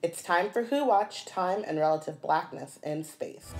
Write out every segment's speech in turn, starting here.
It's time for Who Watch Time and Relative Blackness in Space.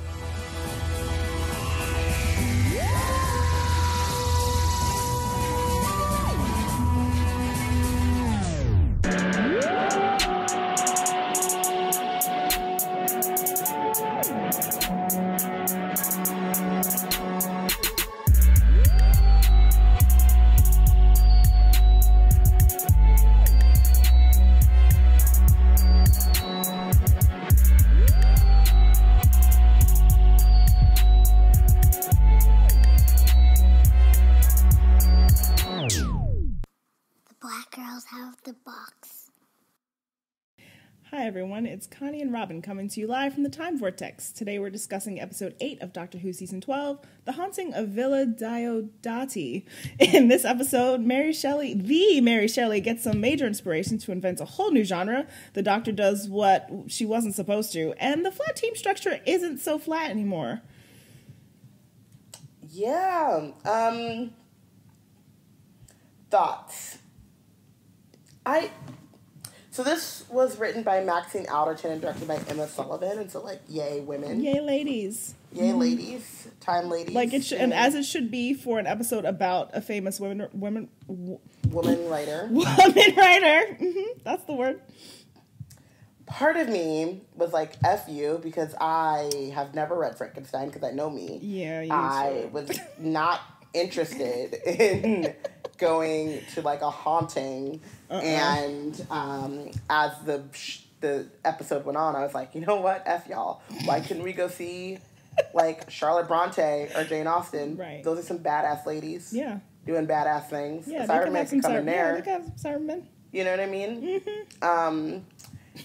Robin coming to you live from the Time Vortex. Today we're discussing episode 8 of Doctor Who season 12, The Haunting of Villa Diodati. In this episode, Mary Shelley, the Mary Shelley, gets some major inspiration to invent a whole new genre. The Doctor does what she wasn't supposed to, and the flat team structure isn't so flat anymore. Yeah. Um thoughts. I so this was written by Maxine Alderton and directed by Emma Sullivan, and so like yay women. Yay ladies. Yay ladies. Time ladies. Like it should, and as it should be for an episode about a famous women women w- woman writer. woman writer. hmm that's the word. Part of me was like F you because I have never read Frankenstein because I know me. Yeah, you I was not interested in going to like a haunting Uh-uh. and um, as the the episode went on I was like you know what F y'all why couldn't we go see like Charlotte Bronte or Jane Austen Right. those are some badass ladies Yeah. doing badass things Yeah, the they Cybermen could have can some come in yeah, there have Cybermen. you know what I mean Mm-hmm. um,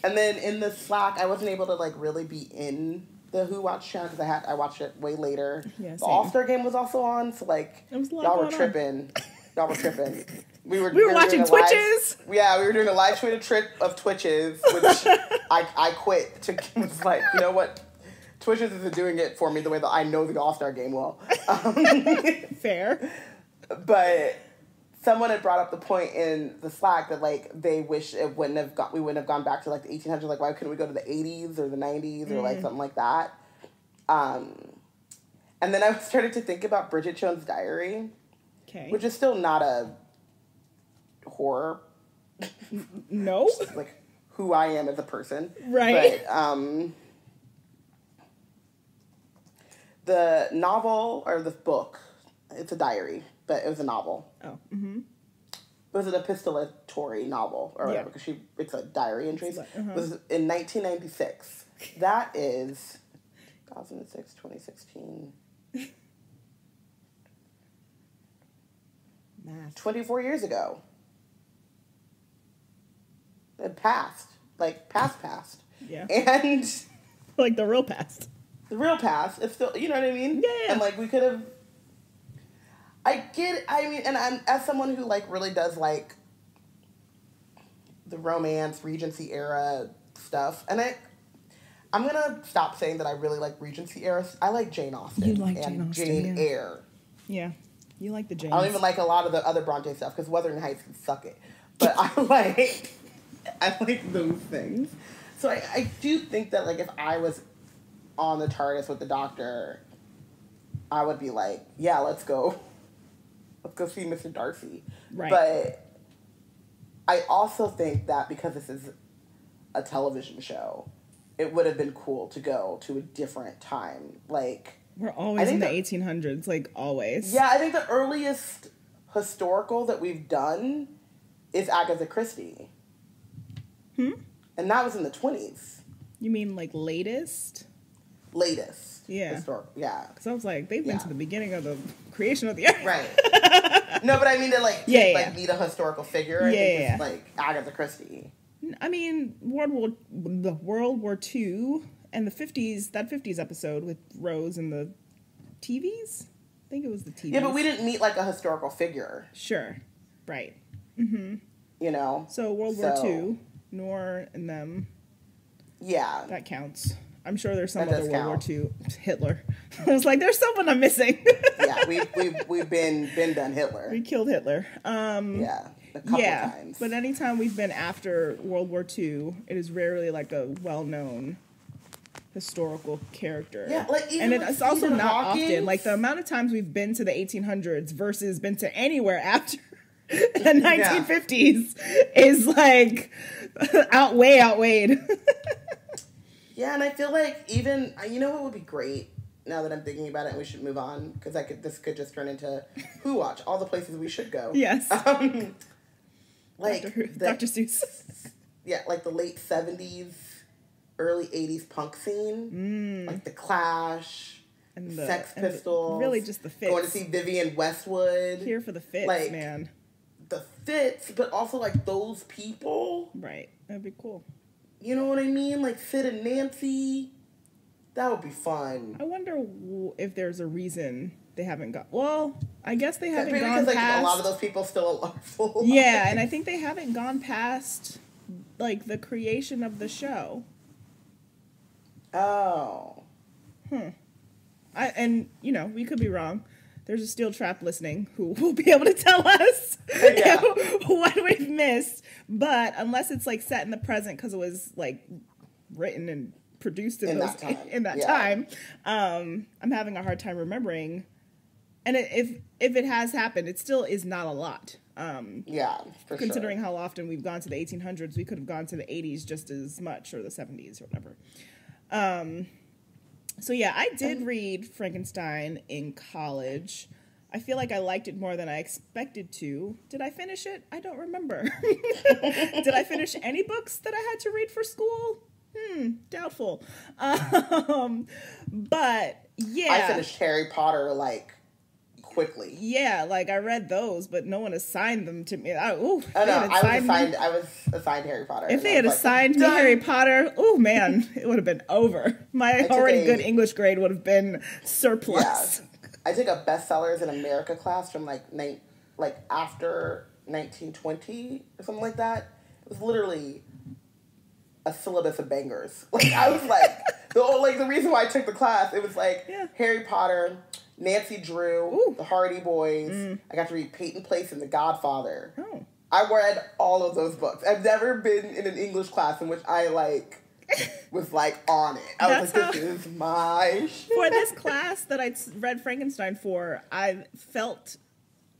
and then in the Slack, I wasn't able to like really be in the Who Watch channel because I had I watched it way later. Yeah, the. All Star game was also on, so like was y'all were tripping. Y'all were tripping. We were We were watching doing a live- Twitches. yeah, we were doing a live tweeted trip of Twitches, which I I quit to was like you know what. Twitches isn't doing it for me the way that I know the All Star game will. Fair. but someone had brought up the point in the Slack that like they wish it wouldn't have got we wouldn't have gone back to like the 1800s. Like why couldn't we go to the 80s or the 90s or like something like that? Um, and then I started to think about Bridget Jones' Diary, Okay. which is still not a horror no. like who I am as a person, Right. But um, the novel or the book, it's a diary, but it was a novel. Oh. Mm-hmm. it was an epistolatory novel or whatever Yeah. because she it's a diary entries like- uh-huh. It was in 1996 that is 2006 2016 Math. 24 years ago it passed like past past Yeah. and Like the real past. the real past it's still you know what i mean Yeah, yeah. and like we could have i get i mean and i'm as someone who like really does like the romance regency era stuff and i i'm gonna stop saying that i really like regency era i like jane austen You like and Jane Austen, jane yeah. eyre Yeah. You like the James. I don't even like a lot of the other Bronte stuff because Wuthering Heights can suck it. But I like I like those things. So I, I do think that like if I was on the TARDIS with the doctor, I would be like, yeah, let's go. Let's go see Mr. Darcy. Right. But I also think that because this is a television show, it would have been cool to go to a different time. Like We're always in think the 1800s, like always. yeah, I think the earliest historical that we've done is Agatha Christie. Hmm? And that was in the 20s. You mean like latest? Latest. Yeah. Historic, yeah. Because I was like, they've been Yeah. to the beginning of the creation of the earth. Right. no, but I mean to like, Yeah, like meet a historical figure. I Yeah, think yeah, it's like Agatha Christie. I mean, World War the World War Two and the 50s. That 50s episode with Rose and the TVs. I think it was the TVs. Yeah, but we didn't meet like a historical figure, Sure. Right. you know? So World War Two, Nor and them. Yeah. That counts. I'm sure there's some That other World War count. Two. Hitler. I was like, there's someone I'm missing. yeah, we, we've, we've been, been done Hitler. we killed Hitler. Um, Yeah. a couple yeah, times. but anytime we've been after World War II, it is rarely like a well-known historical character. Yeah, like, even and it's also Stephen not often. Like the amount of times we've been to the 1800s versus been to anywhere after the 1950s is like outweigh outweighed. Yeah, and I feel like even you know what would be great now that I'm thinking about it, we should move on because I could this could just turn into Who Watch, all the places we should go. yes, Um, like Dr. Who- the, Dr. Seuss. yeah, like the late seventies, early eighties punk scene, like the Clash, Mm. And the- Sex Pistols. really just the fits. Going to see Vivienne Westwood. Here for the fits, Like- man. the fits, but also like those people. Right, that'd be cool. You know what I mean? Like Sid and Nancy. That would be fun. I wonder if there's a reason they haven't got. Well, I guess they haven't Maybe gone because like past. a lot of those people still are full. yeah, and I think they haven't gone past like the creation of the show. Oh. Hmm. I and you know we could be wrong. There's a steel trap listening who will be able to tell us Yeah. what we've missed. But unless it's like set in the present because it was like written and produced in, In those, that time, in that yeah. time, um, I'm having a hard time remembering. And it, if if it has happened, it still is not a lot. Um, Yeah, for considering sure. how often we've gone to the 1800s, we could have gone to the 80s just as much or the 70s or whatever. Um, so yeah, I did read Frankenstein in college. I feel like I liked it more than I expected to. Did I finish it? I don't remember. did I finish any books that I had to read for school? Hmm, doubtful. Um, but yeah, I finished Harry Potter like quickly. yeah, like I read those, but no one assigned them to me. I, ooh, know. had I was assigned me- I was assigned Harry Potter. If they had like, assigned me. Harry Potter, oh man, it would have been over. My already a- good English grade would have been surplus. I took a bestsellers in America class from like ni- like after 1920 or something like that. It was literally a syllabus of bangers. Like I was like the like the reason why I took the class it was like Yeah. Harry Potter, Nancy Drew, Ooh. Mm. the Hardy Boys. I got to read Peyton Place and The Godfather. Oh, I read all of those books. I've never been in an English class in which I like was like on it. I was like, this is my shit. for this class that I read Frankenstein for, I felt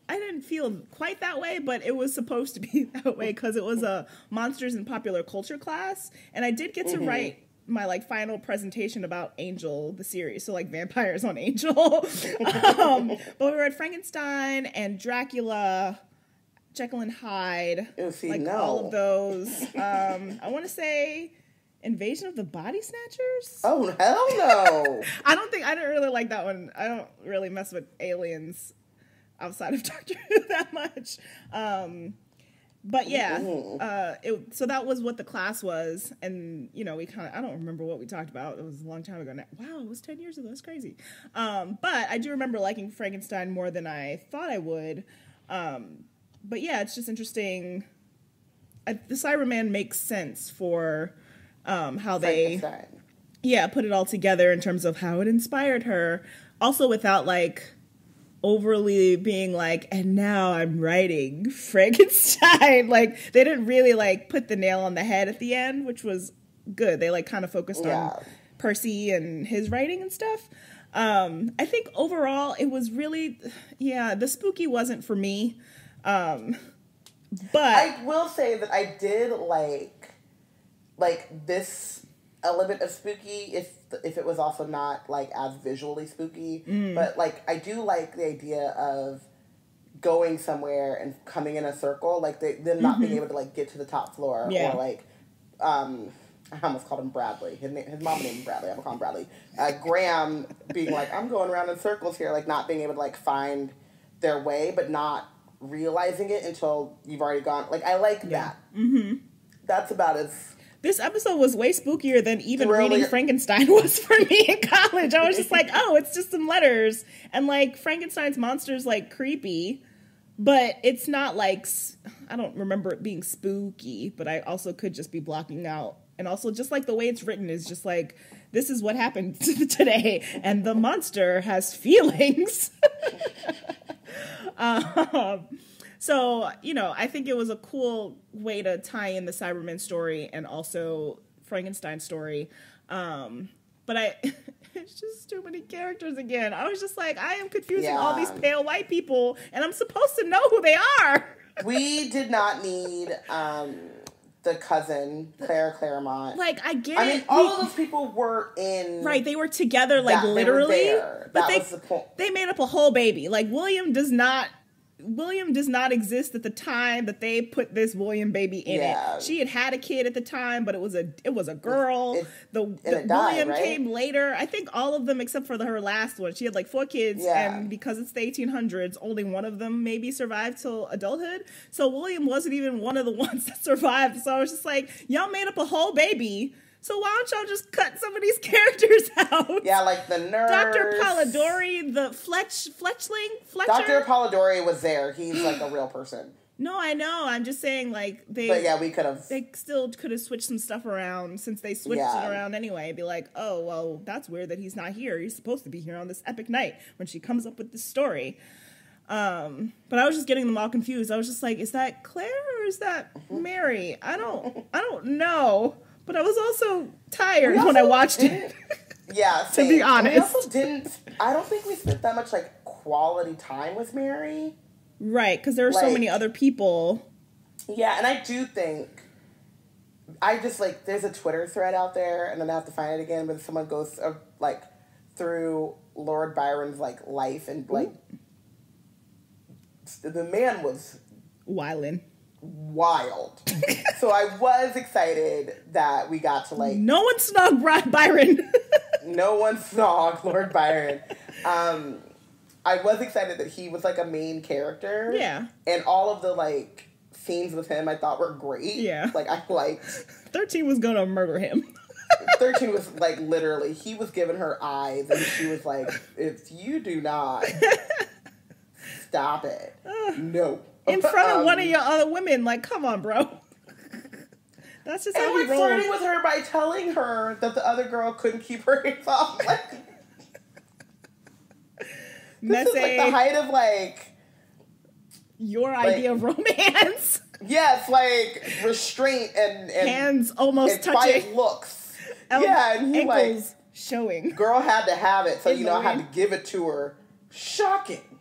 I didn't feel quite that way, but it was supposed to be that way because it was a monsters in popular culture class, and I did get to write my like final presentation about Angel the series, so like vampires on Angel. um, but we read Frankenstein and Dracula. Jekyll and Hyde, see, like no. all of those. Um, I want to say Invasion of the Body Snatchers. Oh hell no! I don't think I don't really like that one. I don't really mess with aliens outside of Doctor Who that much. Um, but yeah, uh, it, so that was what the class was, and you know we kind of I don't remember what we talked about. It was a long time ago now. Wow, it was ten years ago. That's crazy. Um, but I do remember liking Frankenstein more than I thought I would. Um, but yeah, it's just interesting. I, the Cyberman makes sense for um, how they yeah put it all together in terms of how it inspired her also without like overly being like and now i'm writing frankenstein like they didn't really like put the nail on the head at the end which was good they like kind of focused Yeah. on percy and his writing and stuff um i think overall it was really yeah the spooky wasn't for me um but I will say that I did like, like this element of spooky. If if it was also not like as visually spooky, Mm. but like I do like the idea of going somewhere and coming in a circle, like they, them not being able to like get to the top floor Mm-hmm. Yeah. or like, um, I almost called him Bradley. His name, his mom named him Bradley. I'm gonna call him Bradley. Uh, Graham being like, I'm going around in circles here, like not being able to like find their way, but not realizing it until you've already gone. Like I like that. Mm-hmm. That's about as This episode was way spookier than even reading Frankenstein was for me in college. I was just like, oh, it's just some letters. And like Frankenstein's monster's like creepy, but it's not like, I don't remember it being spooky, but I also could just be blocking out. And also, just like the way it's written is just like, this is what happened today, and the monster has feelings. um, So, you know, I think it was a cool way to tie in the Cyberman story and also Frankenstein story. Um, but I, it's just too many characters again. I was just like, I am confusing all these pale white people, and I'm supposed to know who they are. we did not need um, the cousin Claire Clairmont. Like, I get I mean, it. all We- of those people were in Right, they were together like That- they were literally, but That they was the point. they made up a whole baby. Like William does not William does not exist at the time that they put this William baby in Yeah. it. She had had a kid at the time, but it was a it was a girl. It- the the died, William right? came later. I think all of them except for the, her last one. She had like four kids, Yeah. and because it's the 1800s, only one of them maybe survived till adulthood. So William wasn't even one of the ones that survived. So I was just like, y'all made up a whole baby. So why don't y'all just cut some of these characters out? yeah, like the nurse. Dr. Polidori, the Fletch Fletchling Fletcher. Dr. Polidori was there. He's like a real person. no, I know. I'm just saying, like they But yeah, we could have. they still could have switched some stuff around since they switched it around anyway. Be like, oh well, that's weird that he's not here. He's supposed to be here on this epic night when she comes up with this story. Um, but I was just getting them all confused. I was just like, is that Claire or is that Mary? I don't, I don't know. But I was also tired We when I watched it. Yeah, To be honest. we also didn't. I don't think we spent that much like quality time with Mary. right? Because there were so many other people. Yeah, and I do think. I just like there's a Twitter thread out there, and then I have to find it again. But someone goes uh, like through Lord Byron's like life and like the man was Wylan. Wild. so I was excited that we got to like No one snog Bri- Byron. no one snog Lord Byron. Um, I was excited that he was like a main character. Yeah. And all of the like scenes with him I thought were great. Yeah. Like I liked 13 was gonna murder him. 13 was like literally he was giving her eyes and she was like, if you do not stop it. No. In front of Um, one of your other women. Like, come on, bro. That's just And how like he rolls. flirting with her by telling her that the other girl couldn't keep her hands off. Like this is like the height of like your idea of romance. Yes, like restraint and, and Hands almost and touching. looks. el- yeah, and he like showing. girl had to have it, so In you know I had to give it to her. Shocking.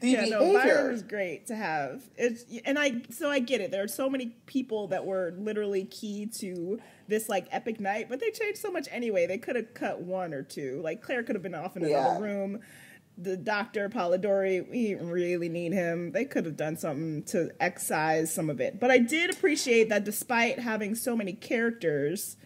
The Yeah, no, behavior. Byron was great to have. It's and I so I get it. There are so many people that were literally key to this like epic night, but they changed so much anyway. They could have cut one or two. Like Claire could have been off in another Yeah. room. The doctor Polidori, we really need him. They could have done something to excise some of it. But I did appreciate that despite having so many characters,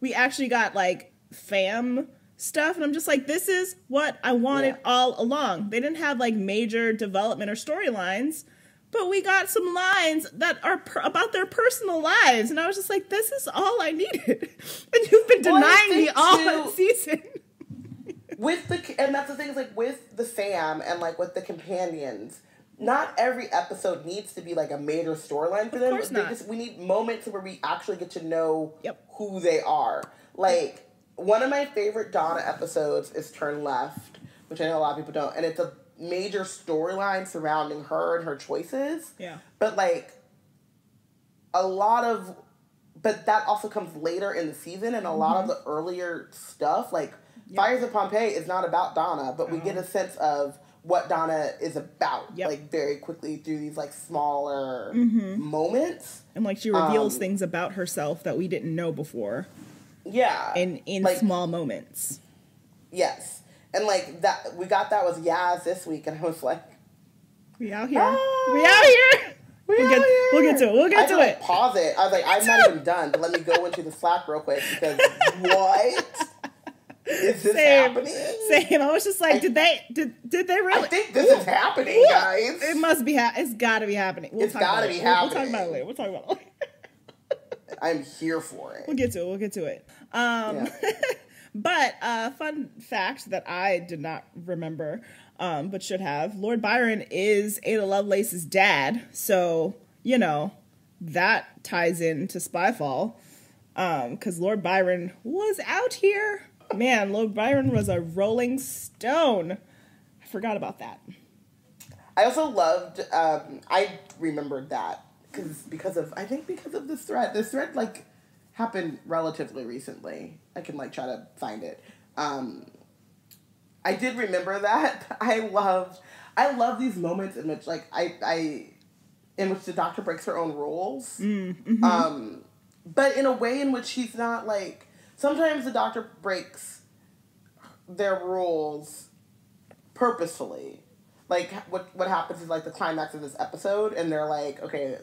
we actually got like fam stuff and i'm just like this is what i wanted Yeah. all along they didn't have like major development or storylines but we got some lines that are per- about their personal lives and i was just like this is all i needed and you've been Well, denying me all that season with the and that's the thing is like with the fam and like with the companions not every episode needs to be like a major storyline for them course not. just- we need moments where we actually get to know Yep. who they are like one of my favorite donna episodes is turn left which i know a lot of people don't and it's a major storyline surrounding her and her choices yeah but like a lot of but that also comes later in the season and a lot Mm-hmm. of the earlier stuff like fires of pompeii is not about donna but we get a sense of what donna is about Uh-huh. Yep. like very quickly through these like smaller Mm-hmm. moments and like she reveals Um, things about herself that we didn't know before yeah in in like small moments yes and like that we got that with yaz this week and i was like we out here Ah, we out here we We'll get- here. we'll get to it. We'll get I to like, it. Pause it. I was like, I'm not even done, but let me go into the Slack real quick because what is this Same. happening? Same. I was just like, did they did did they really? I think this is happening, guys. It must be. Ha- it's got to be happening. We'll It's gotta about be it. We'll- We'll talk about it later. We'll talk about it. Later. I'm here for it. We'll get to it. We'll get to it. Um, Yeah. but uh, fun fact that I did not remember, um, but should have. Lord Byron is Ada Lovelace's dad, so you know that ties into Spyfall. Because Lord Byron was out here. Man, Lord Byron was a rolling stone. I forgot about that. I also loved. Um, I remembered that because because of I think because of this thread. This thread like happened relatively recently. I can like try to find it. Um, I did remember that. I loved. I love these moments in which like I I in which the doctor breaks her own rules. Um, but in a way in which she's not like sometimes the doctor breaks their rules purposefully. Like what what happens is like the climax of this episode, and they're like, okay,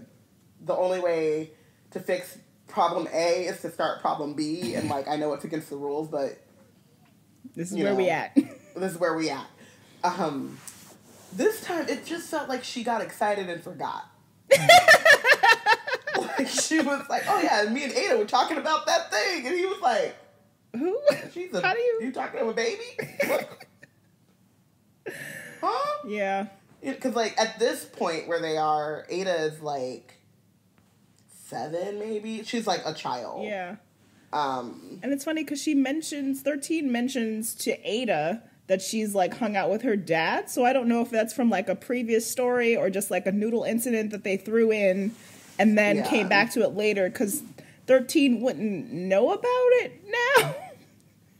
the only way to fix problem A is to start problem B, and like I know it's against the rules, but This is where we at. this is where we at. Um, this time it just felt like she got excited and forgot. like she was like, "Oh yeah, me and Ada were talking about that thing," and he was like, Who? "She's a How do you? you talking to a baby? huh? Yeah. Because like at this point where they are, Ada is like seven, maybe. She's like a child. Yeah. Um. And it's funny because she mentions, 13 mentions to Ada that she's like hung out with her dad. So I don't know if that's from like a previous story or just like a noodle incident that they threw in and then Yeah. came back to it later because 13 wouldn't know about it now.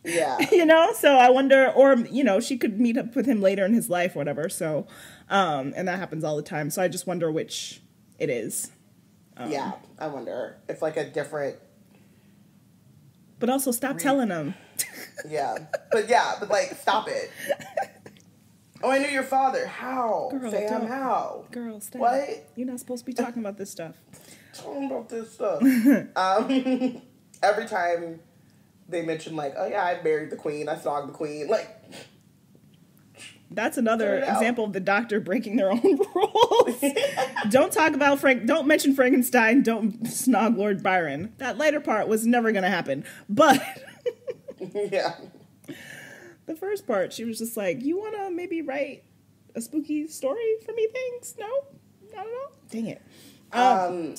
Yeah. you know so i wonder or you know she could meet up with him later in his life whatever so um and that happens all the time so i just wonder which it is yeah. I wonder if like a different. but also stop telling them. Yeah. But yeah. But like, stop it. Oh, I knew your father. How? Girl, Sam, don't. how? girl stop What? you're not supposed to be talking about this stuff talking about this stuff. um, every time they mention like, oh yeah, I married the queen, I snogged the queen, like, that's another Cut it out. example of the doctor breaking their own rules. Don't talk about frank don't mention frankenstein don't snog lord byron. That later part was never gonna happen but yeah, the first part she was just like you want to maybe write a spooky story for me thanks? No? Not at all? Dang it. Um, I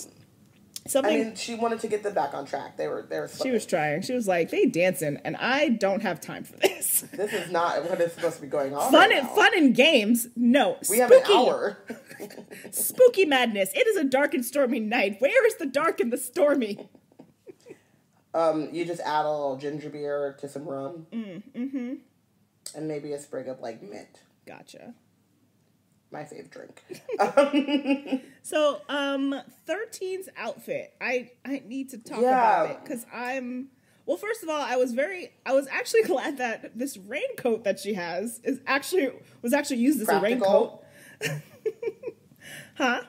something mean, she wanted to get them back on track. They were, they were. she was trying she was like they dancing and i don't have time for this This is not what is supposed to be going on. fun right and now. fun and games no We have an spooky- hour. spooky madness it is a dark and stormy night where is the dark and the stormy Um, you just add a little ginger beer to some rum, mm, mm-hmm. and maybe a sprig of like mint. gotcha My fave drink. So, um, 13's outfit. I I need to talk Yeah. about it because I'm. Well, first of all, I was very. I was actually glad that this raincoat that she has is actually was actually used as a raincoat. Huh?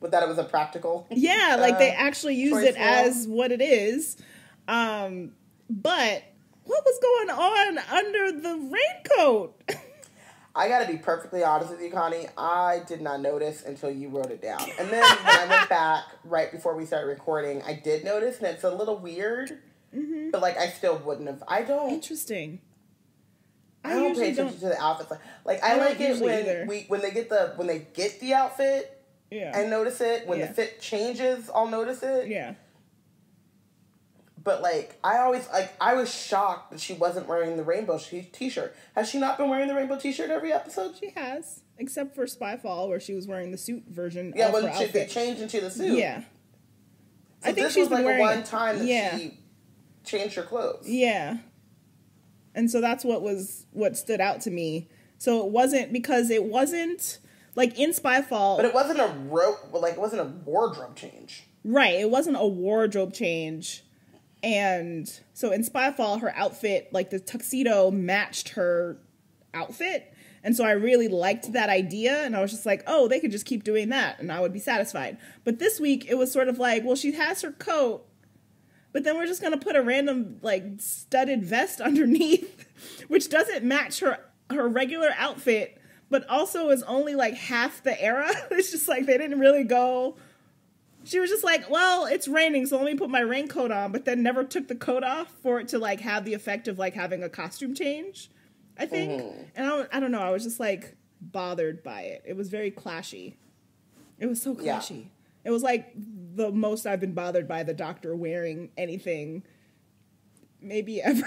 But that it was a practical. Yeah, like they Uh, actually use it as what it is. Um, but what was going on under the raincoat? I gotta be perfectly honest with you, Connie. I did not notice until you wrote it down. And then when I went back right before we started recording, I did notice, and it's a little weird. Mm-hmm. But like, I still wouldn't have. I don't. Interesting. I don't pay attention to the outfits. Like, like I, I like it when either. we when they get the when they get the outfit. Yeah. I notice it when Yeah. the fit changes. I'll notice it. yeah. But like, I always like I was shocked that she wasn't wearing the rainbow t- t-shirt. Has she not been wearing the rainbow t-shirt every episode? She has, except for Spyfall, where she was wearing the suit version. Yeah, of when she, they changed into the suit. Yeah, So I think this she's was like been wearing a one time that Yeah. she changed her clothes. yeah, and so that's what was what stood out to me. So it wasn't because it wasn't like in Spyfall, But it wasn't a ro- like it wasn't a wardrobe change. right? It wasn't a wardrobe change, and so in Spyfall, her outfit, like the tuxedo, matched her outfit. And so I really liked that idea, and I was just like, oh, they could just keep doing that, and I would be satisfied. But this week, it was sort of like, well, she has her coat, but then we're just gonna put a random like studded vest underneath, which doesn't match her her regular outfit, but also is only like half the era. It's just like they didn't really go. She was just like, well, it's raining, so let me put my raincoat on, but then never took the coat off for it to like have the effect of like having a costume change. I think, mm-hmm. and I, don't- I don't know. I was just like bothered by it. It was very clashy. It was so Yeah. clashy. It was like the most I've been bothered by the doctor wearing anything, maybe ever.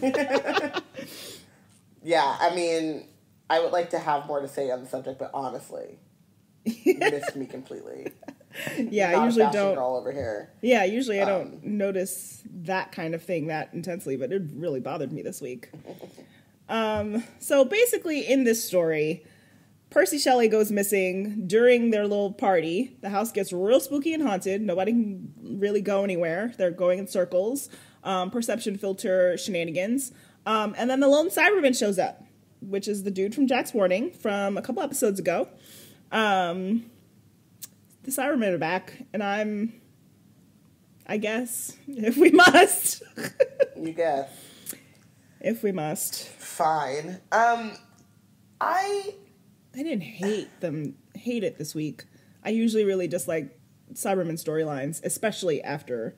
Yeah, I mean, I would like to have more to say on the subject, but honestly, you missed me completely. Yeah, I usually don't. Girl over here. Yeah, usually I Um, don't notice that kind of thing that intensely, but it really bothered me this week. um, so basically, in this story, Percy Shelley goes missing during their little party. The house gets real spooky and haunted. Nobody can really go anywhere. They're going in circles, um, perception filter shenanigans. Um, and then the lone Cyberman shows up, which is the dude from Jack's Warning from a couple episodes ago. Um, the Cybermen are back, and I'm, I guess, if we must, You guess. if we must. Fine. Um, I I didn't hate them, hate it this week. I usually really dislike Cybermen storylines, especially after,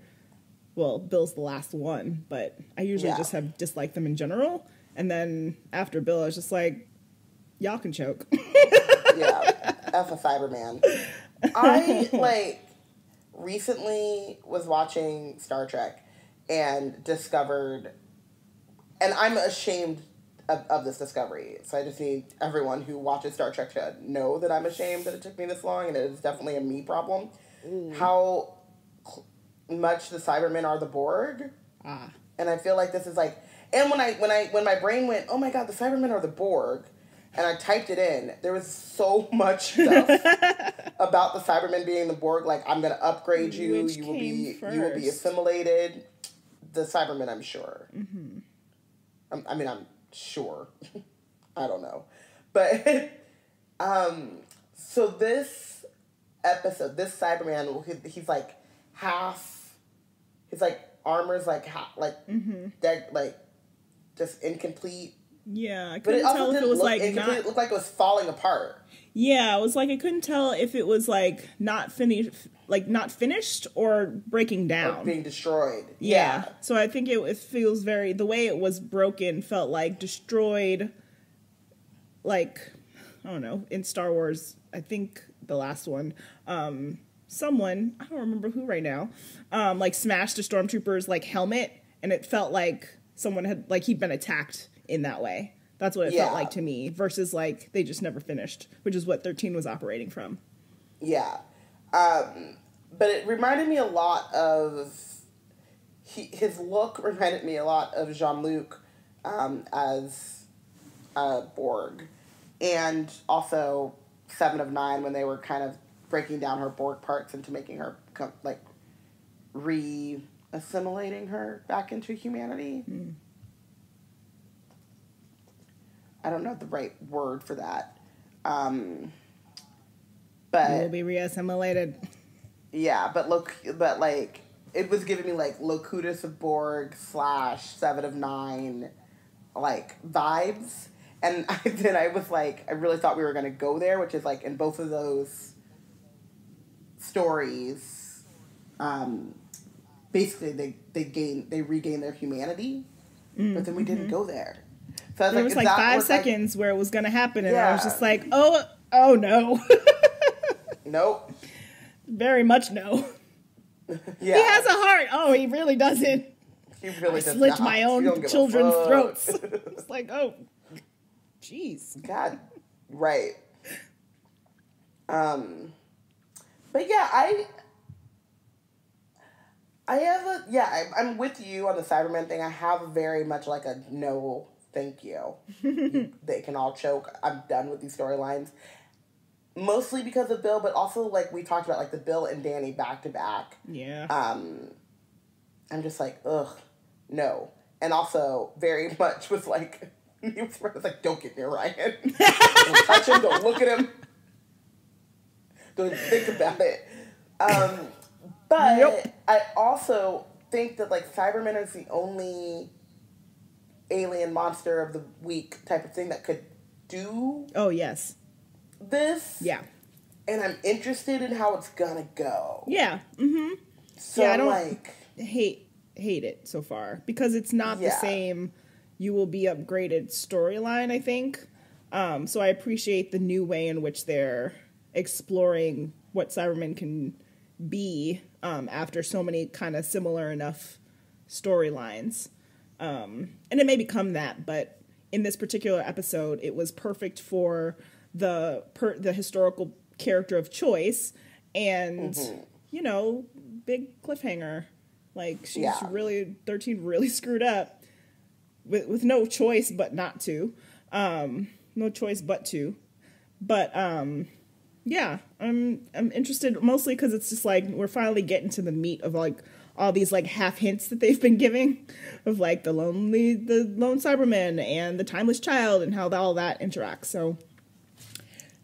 well, Bill's the last one, but I usually Yeah. just have disliked them in general. And then after Bill, I was just like, y'all can choke. yeah, F a Cyberman. I like recently was watching Star Trek and discovered, and I'm ashamed of, of this discovery. So I just need everyone who watches Star Trek to know that I'm ashamed that it took me this long, and it is definitely a me problem. How cl- much the Cybermen are the Borg, ah. and I feel like this is like, and when I when I when my brain went, oh my god, the Cybermen are the Borg, and I typed it in, there was so much stuff about the Cybermen being the Borg. Like I'm gonna upgrade you, Which you will be you will be assimilated. The Cybermen, I'm sure. I'm, I mean, I'm sure. I don't know, but um, so this episode, this Cyberman, he- he's like half. His like armor's like half, like that, like just incomplete. Yeah, I it couldn't tell if it was look like incomplete. not. Looked like it was falling apart. Yeah, it was like I couldn't tell if it was like not finished, like not finished or breaking or down. being destroyed. yeah. So I think it, it feels very the way it was broken felt like destroyed. Like I don't know in Star Wars. I think the last one. Um, someone I don't remember who right now. Um, like smashed a stormtrooper's like helmet, and it felt like someone had like he'd been attacked in that way. That's what it Yeah. felt like to me. Versus like they just never finished, which is what thirteen was operating from. Yeah. Um, but it reminded me a lot of he, his look reminded me a lot of Jean Luc um, as uh, Borg, and also Seven of Nine when they were kind of breaking down her Borg parts into making her come, like re assimilating her back into humanity. I don't know the right word for that. Um, but will be reassimilated. yeah, but look, but like it was giving me like Locutus of Borg slash Seven of Nine, like vibes, and I, then I was like, I really thought we were gonna go there, which is like in both of those stories, um, basically they they gain they regain their humanity, but then we didn't go there. So was There like, was like five what, like- seconds where it was going to happen, and I was just like, oh, oh no, nope. very much no. Yeah, He has a heart. Oh, he really doesn't. He really I does slit not. my own don't give a children's throats. it's like, oh, jeez. God, right. Um, but yeah, I, I have a yeah. I, I'm with you on the Cyberman thing. I have very much like a no, thank you. they can all choke. I'm done with these storylines. Mostly because of Bill, but also like we talked about, like the Bill and Danny back to back. Yeah. Um, I'm just like, ugh, no. And also, very much was like, he was was like, don't get near Ryan. don't touch him, don't look at him. Don't think about it. Um, but Yep. I also think that, like, Cybermen is the only alien monster of the week type of thing that could do oh, yes. this. Yeah. And I'm interested in how it's gonna go. Yeah. Mm hmm So, Yeah, I don't- like, Hate hate it so far because it's not the same. You will be upgraded storyline. I think. Um, so I appreciate the new way in which they're exploring what Cybermen can be um, after so many kind of similar enough storylines. Um, and it may become that, but in this particular episode, it was perfect for the per, the historical character of choice, and you know, big cliffhanger. Like she's Yeah. really thirteen really screwed up with with no choice but not to, um, no choice but to, but um, yeah, I'm I'm interested mostly because it's just like we're finally getting to the meat of like all these like half hints that they've been giving of like the lonely the lone Cyberman and the timeless child and how all that interacts. So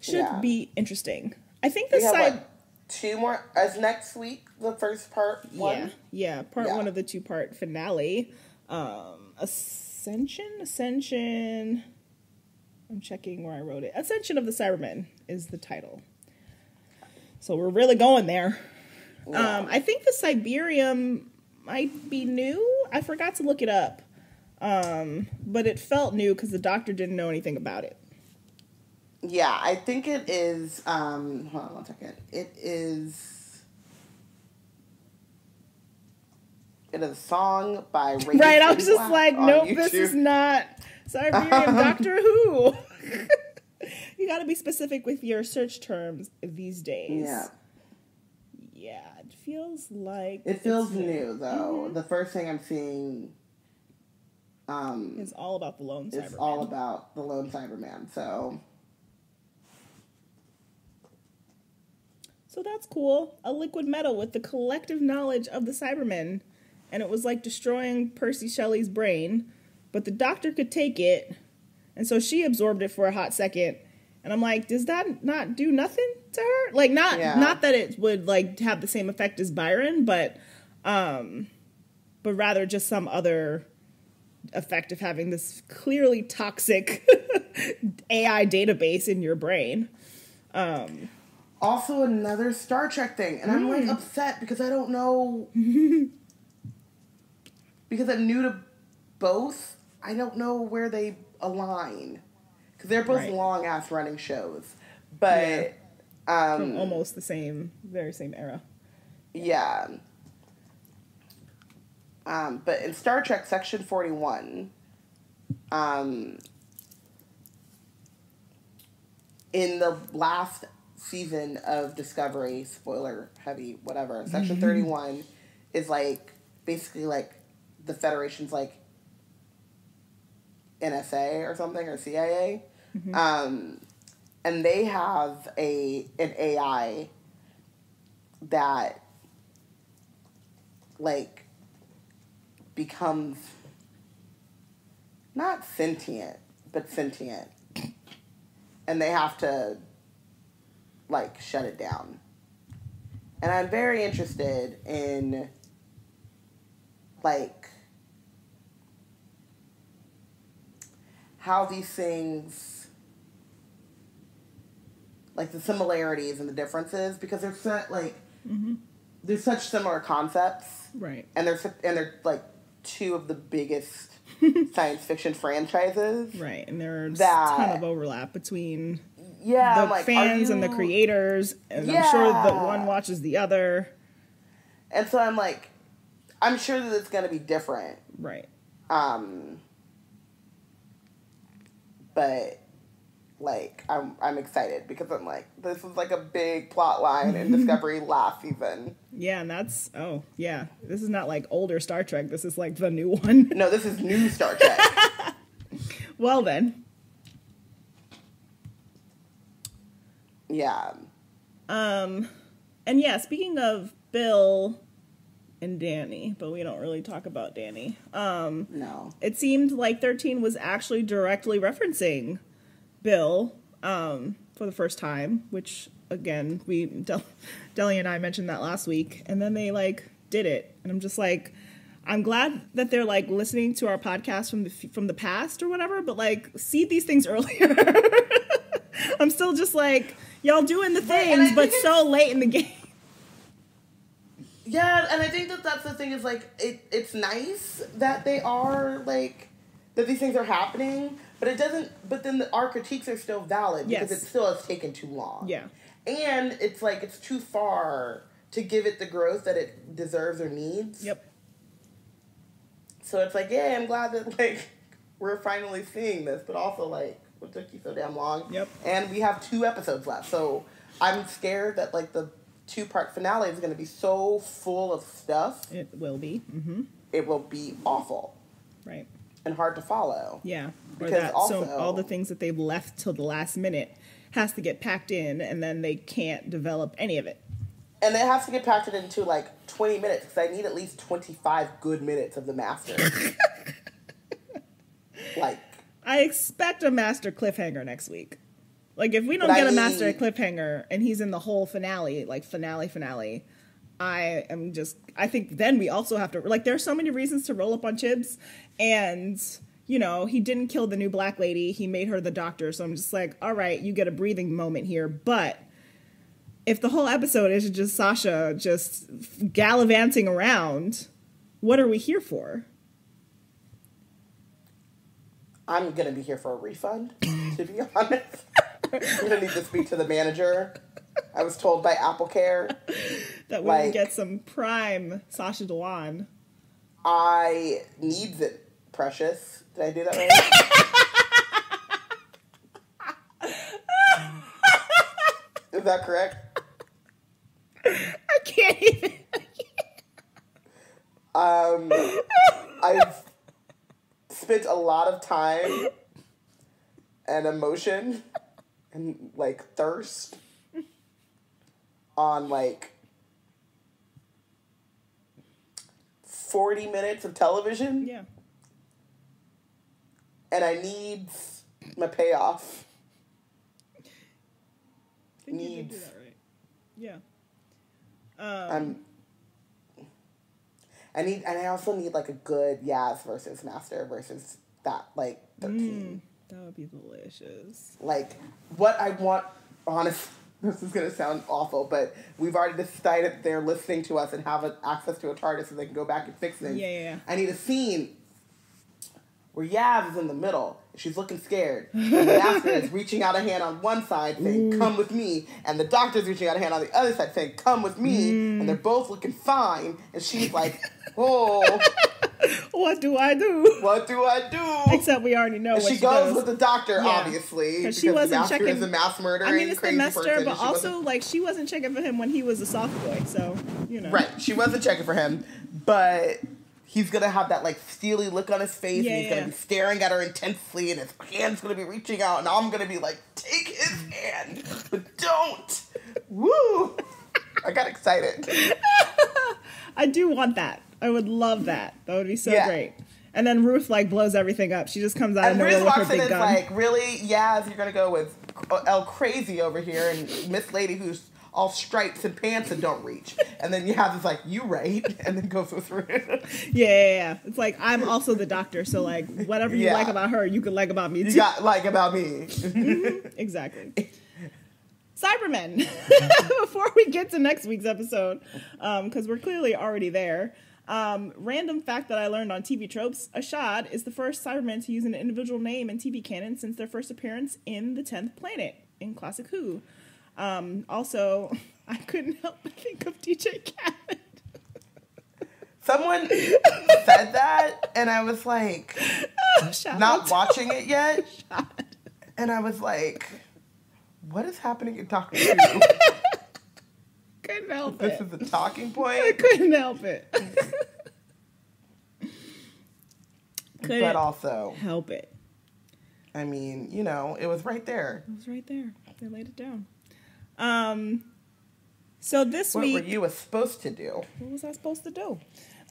should Yeah. be interesting. I think the We side what, two more as next week. The first part. One? yeah yeah part Yeah. one of the two part finale. Um, Ascension Ascension. I'm checking where I wrote it. Ascension of the Cybermen is the title. So we're really going there. Yeah. Um, I think the Cyberium might be new. I forgot to look it up. Um, but it felt new because the doctor didn't know anything about it. Yeah, I think it is. Um, hold on one second. It is. It is a song by Ray Right? I was just like, nope, this is YouTube. not Cyberium Doctor Who. you got to be specific with your search terms these days. Yeah, feels like it feels it's- new though. Mm-hmm. The first thing I'm seeing, um, It's all about the lone is Cyberman. all about the lone Cyberman. So So that's cool. A liquid metal with the collective knowledge of the Cybermen. And it was like destroying Percy Shelley's brain. But the doctor could take it. And so she absorbed it for a hot second. And I'm like, does that not do nothing to her? Like not Yeah. not that it would like have the same effect as Byron, but um but rather just some other effect of having this clearly toxic AI database in your brain. Um also another Star Trek thing, and I'm Mm. like upset because I don't know because I'm new to both. I don't know where they align because they're both Right. long ass running shows, but um, From almost the same very same era. yeah. Um, but in Star Trek Section Forty One, um, in the last season of Discovery, spoiler heavy, whatever, Section Thirty One is like basically like the Federation's like NSA or something or CIA, um, and they have a an AI that like becomes not sentient but sentient. And they have to like shut it down. And i'm very interested in like how these things like the similarities and the differences because they're such like there's such similar concepts Right. and they're and they're like two of the biggest science fiction franchises Right. And there's That- a ton of overlap between yeah the like, fans and the creators, and I'm sure that one watches the other. and so i'm like i'm sure that it's going to be different Right. um but like i'm i'm excited because i'm like this is like a big plot line in discovery last season Yeah, and that's oh yeah. This is not like older Star Trek. This is like the new one. no this is new star trek well then, yeah um, and yeah. Speaking of Bill and Danny, but we don't really talk about Danny. Um, no it seemed like 13 was actually directly referencing Bill um, for the first time, which again, we Del- Deli and I mentioned that last week, and then they like did it, and I'm just like, I'm glad that they're like listening to our podcast from the f- from the past or whatever, but like see these things earlier. I'm still just like y'all doing the Right, and I things, but think so late in the game. Yeah, and I think that that's the thing is like it. It's nice that they are like that these things are happening, but it doesn't. But then the, our critiques are still valid because Yes. it still has taken too long. Yeah. and it's like it's too far to give it the growth that it deserves or needs. Yep. So it's like, yeah, I'm glad that like we're finally seeing this, but also like what took you so damn long? Yep. And we have two episodes left, so I'm scared that like the two part finale is going to be so full of stuff, It will be. Mm-hmm. it will be awful Right. And hard to follow. Yeah. Because that also- so all the things that they've left till the last minute has to get packed in and then they can't develop any of it. And it has to get packed into like 20 minutes because I need at least 25 good minutes of the master. like, I expect a master cliffhanger next week. Like if we don't get a master need- cliffhanger and he's in the whole finale, like finale finale, I am just I think then we also have to like there's so many reasons to roll up on Chibs and you know, he didn't kill the new black lady, he made her the doctor, so I'm just like, all right, you get a breathing moment here, but if the whole episode is just Sacha just gallivanting around, what are we here for? I'm going to be here for a refund, to be honest. I'm going to need to speak to the manager. I was told by Apple Care That we Like- get some prime Sacha Dhawan. I need it, precious. Did I do that right? Is that correct? I can't even. Um, I've spent a lot of time and emotion and like thirst on like 40 minutes of television Yeah. And I need my payoff. I think you did do Needs. that right. Yeah. Um, I'm I need and I also need like a good Yaz versus Master versus that like 13. that would be delicious. like what I want honest this is gonna sound awful, but we've already decided they're listening to us and have a, access to a TARDIS so they can go back and fix things. Yeah, yeah, yeah. I need a scene where Yaz is in the middle. She's looking scared. And the master is reaching out a hand on one side saying, Come with me. And the doctor's reaching out a hand on the other side saying, Come with me. Mm. And they're both looking fine. And she's like, Oh, What do I do? what do I do? Except we already know she she, goes does. with the doctor, Yeah. obviously, 'Cause because she the wasn't checking- is a mass murdering I mean, it's the master, but also like she wasn't checking for him when he was a soft boy. So you know, right. She wasn't checking for him, but he's gonna have that like steely look on his face, Yeah, and he's yeah. gonna be staring at her intensely, and his hand's gonna be reaching out, and I'm gonna be like, take his hand, but don't. Woo! I got excited. I do want that. I would love that. That would be so Yeah. great. And then Ruth like blows everything up. She just comes out of And nowhere Riz with her walks in big and gun. is like, really? Yaz, you're gonna go with El Crazy over here, and Miss Lady who's all stripes and pants and don't reach. And then you have this like, you right, and then goes Riz. yeah, yeah, yeah. It's like I'm also the doctor, so like whatever you Yeah. like about her, you can like about me You got like about me. exactly. Cybermen. Before we get to next week's episode, because we're clearly already there. Um, random fact that I learned on TV Tropes: Ashad is the first Cyberman to use an individual name in TV canon since their first appearance in the Tenth Planet in Classic Who. Um, also, I couldn't help but think of DJ Khaled. Someone said that, and I was like, not watching it yet, to and I was like, what is happening in Doctor Who? Couldn't help it. This is a talking point. I couldn't help it. couldn't but also, help it. I mean, you know, it was right there. It was right there. They laid it down. Um, so this What week, what were you supposed to do? what was I supposed to do?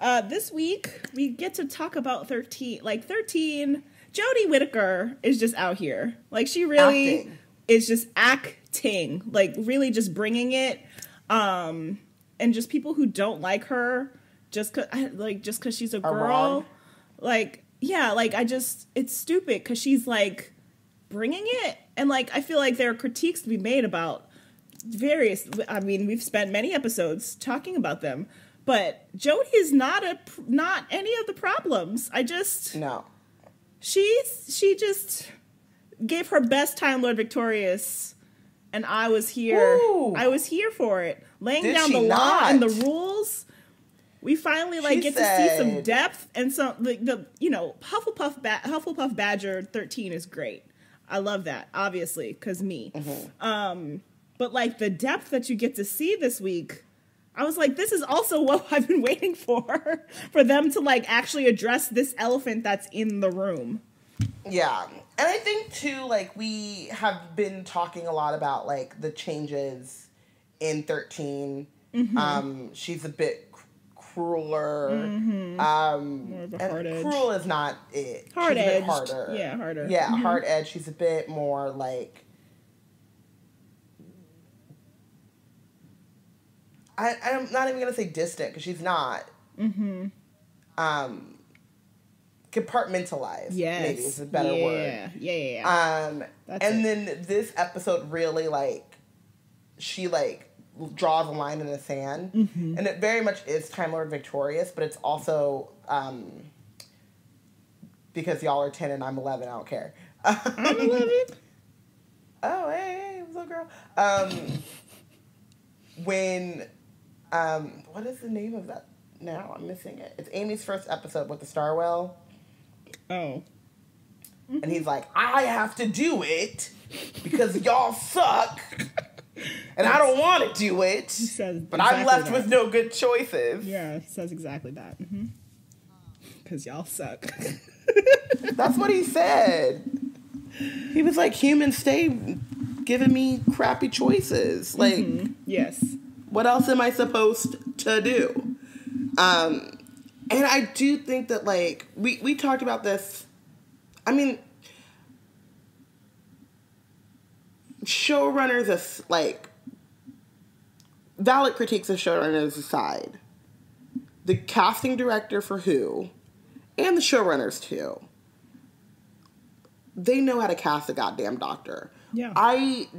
Uh, this week we get to talk about thirteen. Like thirteen, Jodie Whittaker is just out here. Like she really Acting. is just acting. Like really just bringing it. Um, and just people who don't like her, just cause, like just because she's a Are girl, wrong. like yeah, like I just it's stupid because she's like bringing it and like i feel like there are critiques to be made about various i mean we've spent many episodes talking about them but jodie is not a not any of the problems i just No. she's she just gave her best time lord victorious and i was here Ooh. i was here for it laying Did down the law and the rules we finally like She get to see some depth and some like the you know Hufflepuff ba- Hufflepuff Badger thirteen is great. I love that obviously because me. Mm-hmm. Um, but like the depth that you get to see this week. I was like, this is also what I've been waiting for, for them to like actually address this elephant that's in the room. Yeah. And I think too, like we have been talking a lot about like the changes in 13. Mm-hmm. Um, she's a bit crueler. Um, Mm-hmm. A and edge. cruel is not it. Hard she's a bit harder. Yeah, harder. Yeah, Mhm. hard edge. She's a bit more like. I, I'm not even gonna say distant because she's not. Mm-hmm. Um, compartmentalized. Yes, maybe is a better yeah. word. Yeah, yeah, yeah. Um, That's and it. then this episode really like, she like draws a line in the sand, Mm-hmm. and it very much is Time Lord victorious, but it's also um, because y'all are ten and I'm eleven. I don't care. I'm eleven. oh hey, hey little girl. Um, when, um, what is the name of that? Now I'm missing it. It's Amy's first episode with the Star Whale. Oh, and he's like, I have to do it because y'all suck, and I don't want to do it, says but I'm left that. with no good choices. yeah, he says exactly that. Because y'all suck. That's what he said. He was like, humans stay giving me crappy choices. Like, yes. What else am I supposed to do? Um, and I do think that like we we talked about this. I mean, showrunners as like valid critiques of showrunners aside, the casting director for Who and the showrunners too. They know how to cast a goddamn doctor. Yeah. I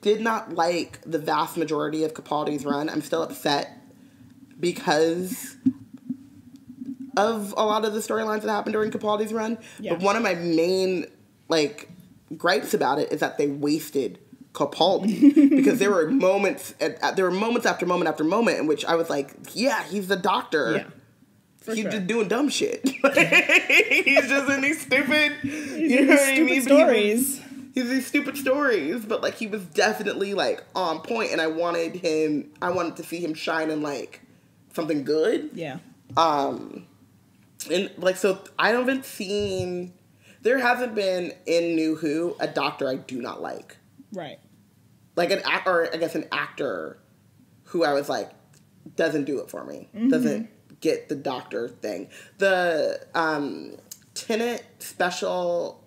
did not like the vast majority of Capaldi's run. I'm still upset because of a lot of the storylines that happened during Capaldi's run. Yeah. But one of my main like gripes about it is that they wasted Capaldi because there were moments at, at- there were moments after moment after moment in which I was like, yeah, he's the doctor. Yeah. For He's sure. just doing dumb shit. he's just in these stupid, you in know what I mean? But he stories. He's these stupid stories, but like he was definitely like on point, and I wanted him. I wanted to see him shine in like something good. Yeah. Um, and like so, I haven't seen. There hasn't been in New Who a doctor I do not like, Right. like an or I guess an actor who I was like doesn't do it for me. Mm-hmm. Doesn't get the doctor thing. The um, Tennant special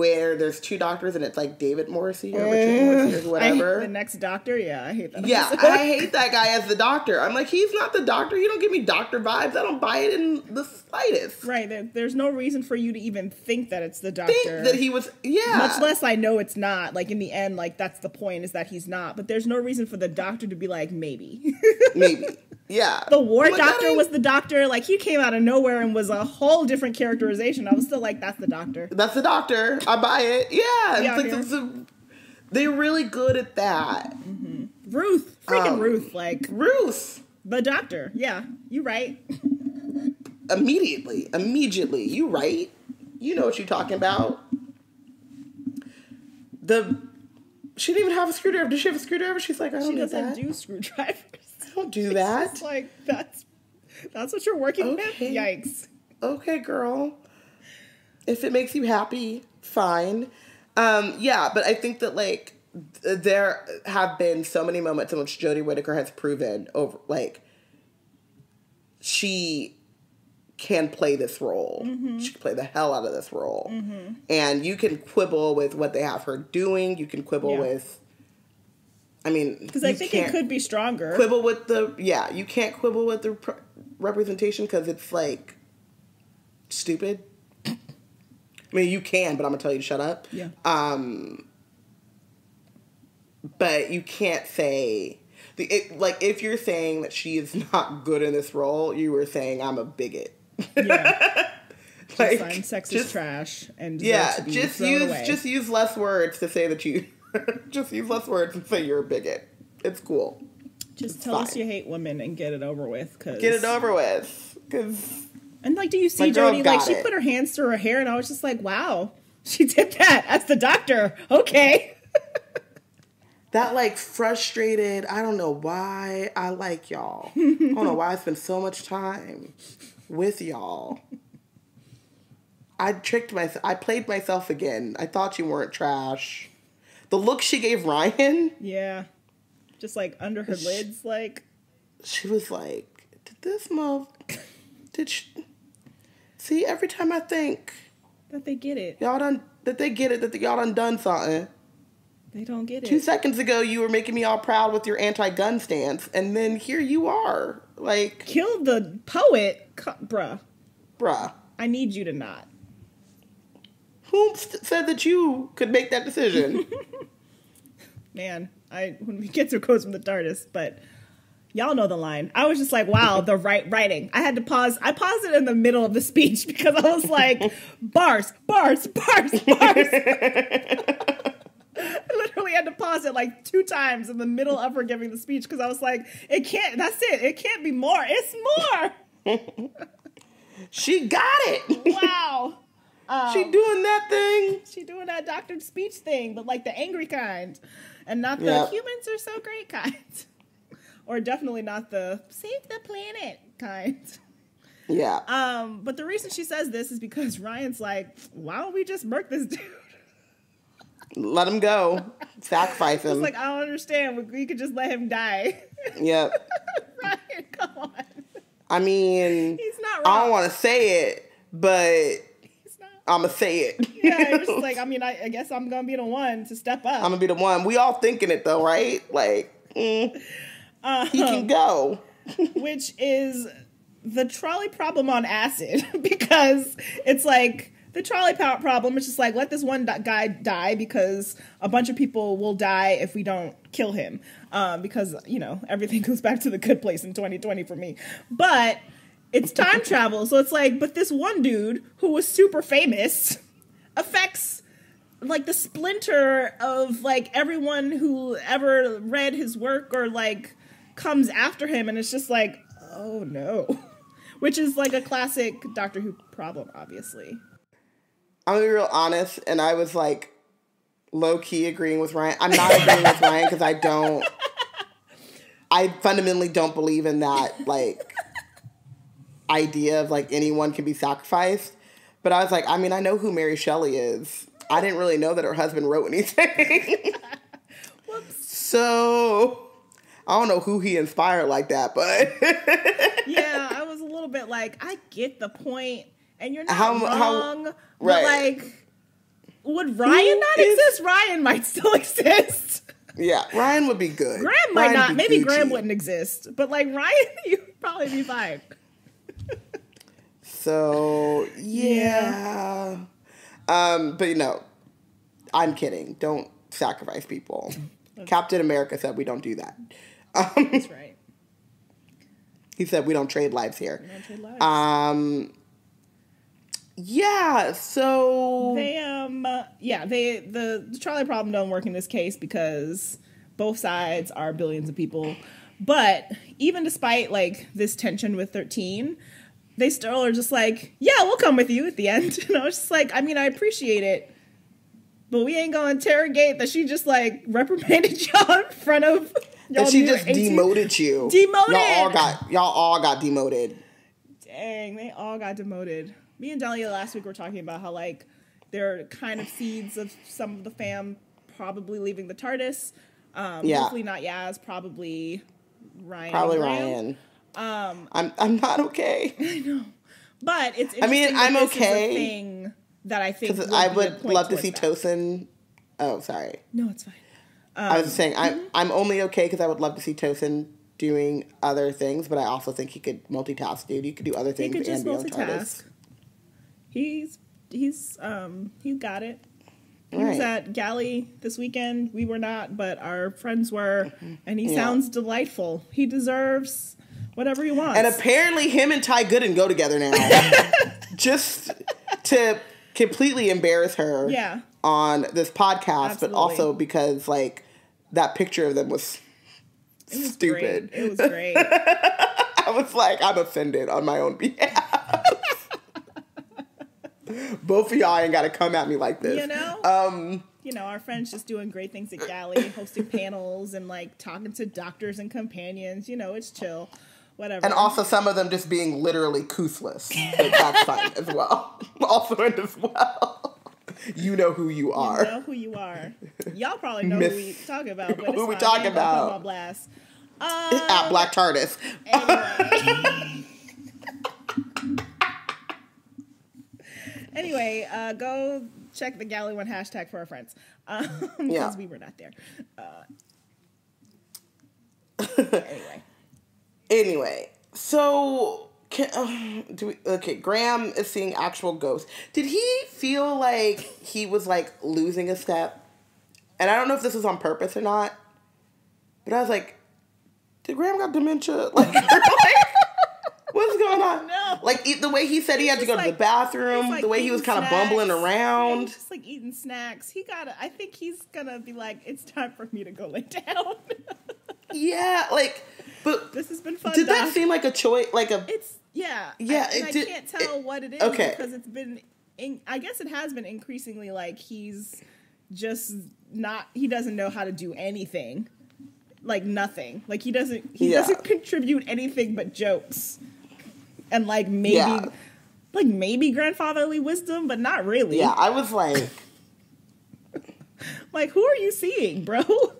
where there's two doctors and it's like David Morrissey or Richard Morrissey or whatever. the next doctor. Yeah, I hate that. Yeah, episode. I hate that guy as the doctor. I'm like, he's not the doctor. You don't give me doctor vibes. I don't buy it in the slightest. Right. There, there's no reason for you to even think that it's the doctor. Think that he was, yeah. Much less I know it's not. Like in the end, like that's the point is that he's not. But there's no reason for the doctor to be like maybe. maybe, yeah. the war I'm like, that doctor was the doctor. Like he came out of nowhere and was a whole different characterization. I was still like, that's the doctor. That's the doctor. I buy it. Yeah, it's like it's a- they're really good at that. Ruth, freaking Um, Ruth, like Ruth, the doctor. Yeah, you right. immediately, immediately. You right? You know what you're talking about. The she didn't even have a screwdriver. Did she have a screwdriver? She's like, I don't She need doesn't that. do screwdrivers. Don't do that. Like that's that's what you're working Okay. with. Yikes. okay, girl. If it makes you happy, fine. Um, yeah, but I think that like th- there have been so many moments in which Jodie Whittaker has proven over like she can play this role. She can play the hell out of this role. And you can quibble with what they have her doing. You can quibble Yeah. with I mean, Because I think it could be stronger. quibble with the yeah you can't quibble with the pr- representation because it's like stupid i mean you can but i'm gonna tell you to shut up Yeah. um but you can't say the it, like if you're saying that she is not good in this role you were saying i'm a bigot Yeah. like Find sex just- is trash and yeah just use away. just use less words to say that you just use less words and say you're a bigot it's cool Just It's tell us you hate women and get it over with. Cause Get it over with. Because And like, do you see Jodie? Like, she it. put her hands through her hair, and I was just like, wow, she did that as the doctor. Okay. that like frustrated, I don't know why I like y'all. I don't know why I spend so much time with y'all. I tricked myself. I played myself again. I thought you weren't trash. The look she gave Ryan, yeah. Just like under her lids, like she was like, "Did this move? Did she? See, every time I think that they get it. y'all done that they get it that y'all done done something. They don't get it. Two seconds ago, you were making me all proud with your anti-gun stance, and then here you are, like, Kill the poet, bruh. bruh, I need you to not. Who said that you could make that decision? Man, I when we get to quotes from the TARDIS, but y'all know the line. I was just like, wow, the right writing. I had to pause. I paused it in the middle of the speech because I was like, bars, bars, bars, bars. I literally had to pause it like two times in the middle of her giving the speech because I was like, it can't. That's it. It can't be more. It's more. she got it. Wow. Um, she doing that thing. she doing that doctored speech thing, but like the angry kind, and not the Yep. humans are so great kind, or definitely not the save the planet kind. Yeah, Um, but the reason she says this is because Ryan's like, why don't we just murk this dude? let him go, sacrifice him. It's like I don't understand. We, could just let him die. yep. Ryan, come on. I mean, He's not I don't want to say it, but. I'ma say it. Yeah, it's just like I mean, I, I guess I'm gonna be the one to step up. I'm gonna be the one. We all thinking it though, right? Like, mm, he Um, can go. which is the trolley problem on acid because it's like the trolley power problem is just like let this one guy die because a bunch of people will die if we don't kill him um, because you know everything goes back to the good place in 2020 for me but it's time travel so it's like but this one dude who was super famous affects like the splinter of like everyone who ever read his work or like comes after him and it's just like oh no which is like a classic doctor who problem obviously I'm gonna be real honest, and I was like low key agreeing with Ryan. I'm not agreeing with Ryan because I don't. I fundamentally don't believe in that like idea of like anyone can be sacrificed. But I was like, I mean, I know who Mary Shelley is. I didn't really know that her husband wrote anything. so I don't know who he inspired like that, but yeah i was a little bit like i get the point and you're not How- how- wrong but right. like would ryan not is- exist ryan might still exist yeah, Ryan would be good. graham might Ryan not maybe graham wouldn't exist but like ryan you'd probably be fine So yeah. Um, but you know, I'm kidding. Don't sacrifice people. Captain America said we don't do that. Um, that's right he said we don't trade lives here. Trade lives. Um, yeah. So They um uh, yeah they the, the trolley problem don't work in this case because both sides are billions of people. But even despite like this tension with thirteen, they still are just like yeah we'll come with you at the end. And I was just like I mean I appreciate it, but we ain't gonna interrogate that she just like reprimanded y'all in front of. Y'all and she just 18 demoted you. Demoted! Y'all all got y'all all got demoted. Dang, they all got demoted. Me and Dahlia last week were talking about how like there are kind of seeds of some of the fam probably leaving the TARDIS. Um, Yeah. Hopefully not Yaz. Probably Ryan. Probably Graham. Ryan. Um, I'm I'm not okay I know, But it's. I mean, I'm this is a okay. thing that I think would I would love to see that. Tosin. Oh, sorry. No, it's fine. I was saying I'm mm-hmm. I'm only okay because I would love to see Tosin doing other things, but I also think he could multitask, dude. He could do other things. He could just and be on multitask. He's he's um he got it. He was at Gally this weekend. We were not, but our friends were, and he Mm-hmm. Yeah. sounds delightful. He deserves whatever he wants. And apparently, him and Ty Gooden go together now, just to completely embarrass her. Yeah. On this podcast, Absolutely. but also because like that picture of them was was Stupid. Great. It was great. I was like, I'm offended on my own behalf. Both of y'all ain't got to come at me like this. You know? Um, you know, our friends just doing great things at Gally, hosting panels and like talking to doctors and companions. You know, it's chill. Whatever. and also some of them just being literally couthless. But that's fine as well. Also in as well. You know who you are. You know who you are. Y'all probably know Miss- who we talking about. But Who we talking ain't gonna put 'em about? on blast. Uh, At Black TARDIS. anyway. anyway, uh, go check the Gally One hashtag for our friends. Um, because Yeah. we were not there. Uh, anyway. Anyway, so can, uh, do we, okay, Graham is seeing actual ghosts. Did he feel like he was like losing a step? And I don't know if this was on purpose or not, but I was like, did Graham got dementia? Like, like what's going on? No. Like the way he said he had to go to the bathroom, like the way he was kind of bumbling around. he's just like eating snacks. He gotta. I think he's gonna be like, it's time for me to go lay down. Yeah, like, but this has been fun. did that seem like a choice? Like a It's yeah, Yeah, I, it I can't tell it- what it is okay. because it's been. In, I guess it has been increasingly like he's just not. He doesn't know how to do anything, like nothing. Like he doesn't. He Yeah. doesn't contribute anything but jokes, and like maybe, Yeah. like maybe grandfatherly wisdom, but not really. yeah. I was like. Like who are you seeing, bro?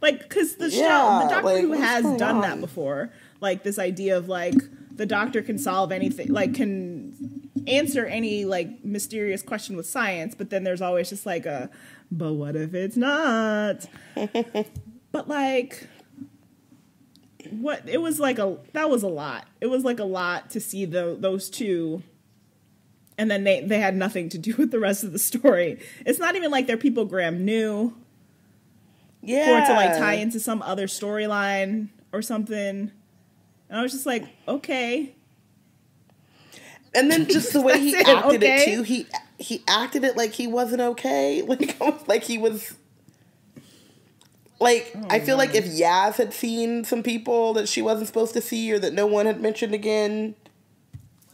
like because the show, the Doctor like, Who has done that before. Like this idea of like the Doctor can solve anything, like can answer any like mysterious question with science, but then there's always just like a, but what if it's not? but like. What it was like a that was a lot. It was like a lot to see the those two and then they they had nothing to do with the rest of the story. It's not even like they're people Graham knew Yeah. for it to like tie into some other storyline or something. And I was just like, okay, And then just the way he it, acted okay? it too, he he acted it like he wasn't okay. Like like he was like Oh, I feel like if Yaz had seen some people that she wasn't supposed to see or that no one had mentioned again,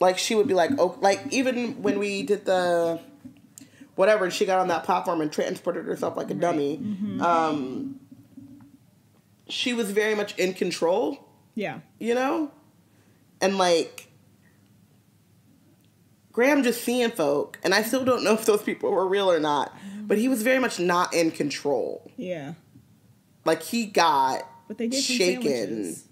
like she would be like, oh, like even when we did the whatever, she got on that platform and transported herself like a dummy. Mm-hmm. Um, she was very much in control yeah, you know? And like Graham just seeing folk, and I still don't know if those people were real or not, but he was very much not in control. yeah. Like he got But they gave him shaken, sandwiches.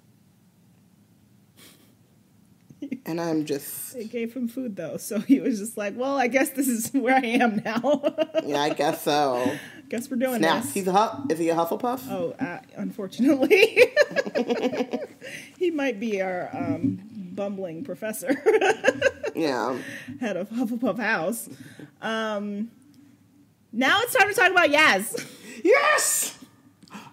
And I'm just They gave him food though, so he was just like, well, I guess this is where I am now. yeah, I guess so. guess we're doing Snap. this. He's a huff. Is he a Hufflepuff? Oh, uh, unfortunately, he might be our um, bumbling professor, Yeah. head of Hufflepuff House. Um, now it's time to talk about Yaz. Yes.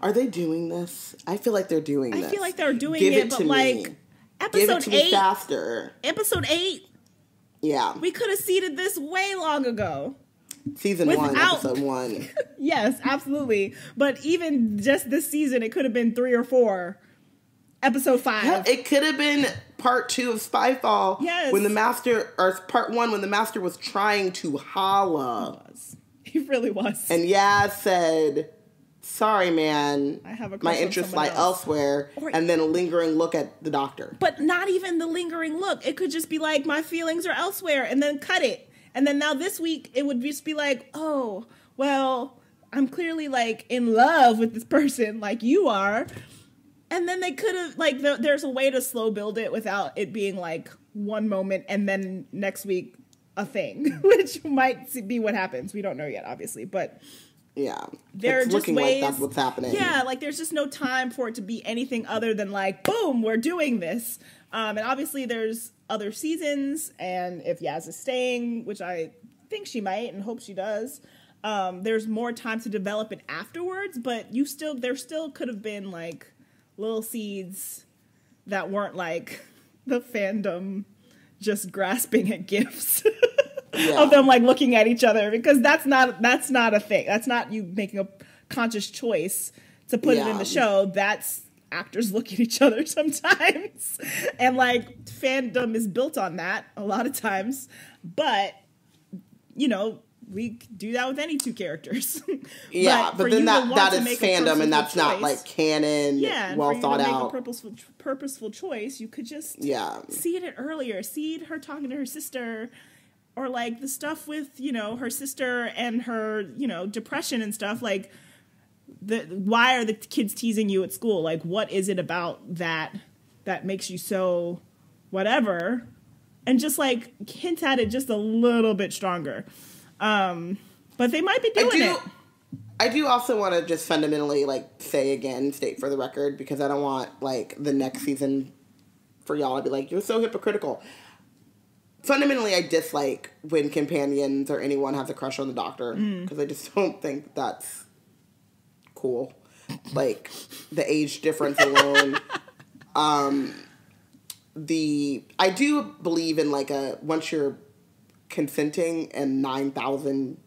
Are they doing this? I feel like they're doing I this. feel like they're doing Give it, it but me. like it episode eight, faster. episode eight, Yeah. we could have seeded this way long ago. Season one, episode one. Yes, absolutely. But even just this season, it could have been three or four. Episode five. Hell, it could have been part two of Spyfall. Yes. When the master, or part one, when the master was trying to holla. was. He really was. And Yaz said, Sorry, man. I have a My interests lie else." elsewhere. Or- and then a lingering look at the doctor. but not even the lingering look. It could just be like, my feelings are elsewhere, and then cut it. And then now this week, it would just be like, oh, well, I'm clearly like in love with this person, like you are. And then they could have, like, the, there's a way to slow build it without it being like one moment and then next week a thing, which might be what happens. We don't know yet, obviously. But Yeah. there are it's just looking ways, like that's what's happening. Yeah, like there's just no time for it to be anything other than like, boom, we're doing this. Um, and obviously there's other seasons, and if Yaz is staying, which I think she might and hope she does, um, there's more time to develop it afterwards. But you still, there still could have been like little seeds that weren't like the fandom just grasping at gifts. Yeah. of them like looking at each other because that's not that's not a thing. That's not you making a conscious choice to put it in the show. That's actors look at each other sometimes. and like fandom is built on that a lot of times. But, you know, we do that with any two characters. Yeah, but, for then that that is fandom, and that's not like canon, yeah, well thought out. a purposeful purposeful choice, you could just Yeah. seed it earlier, seed her talking to her sister, or like the stuff with you know her sister and her you know depression and stuff. Like, the why are the kids teasing you at school? Like, what is it about that that makes you so whatever? And just like hint at it just a little bit stronger. Um, but they might be I doing do. it. I do also want to just fundamentally like say again, state for the record, because I don't want like the next season for y'all to be like, "You're so hypocritical." Fundamentally, I dislike when companions or anyone has a crush on the doctor Mm. because I just don't think that's cool. Like the age difference alone. um, the I do believe in like a once you're consenting and nine thousand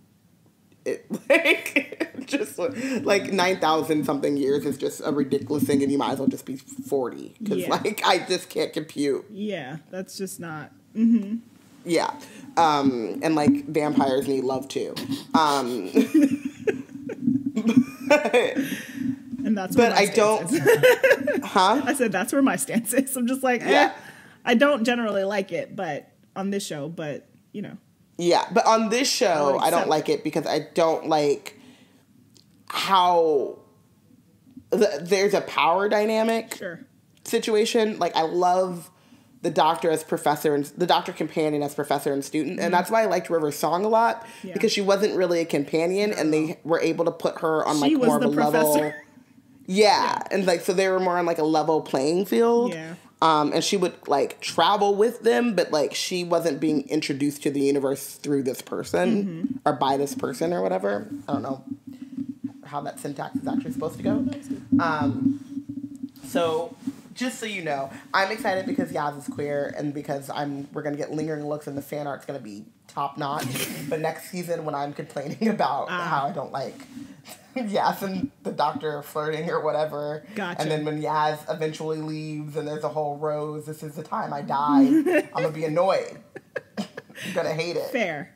it like just like 9000 something years is just a ridiculous thing and you might as well just be 40 because Yeah. like i just can't compute Yeah, that's just not. Yeah um and like vampires need love too um And that's but where my i don't huh I said that's where my stance is. I'm just like, eh, Yeah. I don't generally like it, but on this show, but you know, Yeah, but on this show, I don't like it because I don't like how the, there's a power dynamic sure. situation. Like I love the doctor as professor and the doctor companion as professor and student, and that's why I liked River Song a lot Mm-hmm. Yeah. because she wasn't really a companion, and they were able to put her on like more of a level. professor. Yeah, and like so they were more on like a level playing field. Yeah. Um, and she would like travel with them, but like she wasn't being introduced to the universe through this person Mm-hmm. or by this person or whatever. I don't know how that syntax is actually supposed to go. Um, so just so you know, I'm excited because Yaz is queer and because I'm we're gonna get lingering looks and the fan art's gonna be top notch. but next season when I'm complaining about Ah. how I don't like Yaz and the doctor flirting or whatever. Gotcha. And then when Yaz eventually leaves and there's a whole rose, this is the time I die. I'm gonna be annoyed. I'm gonna hate it. Fair.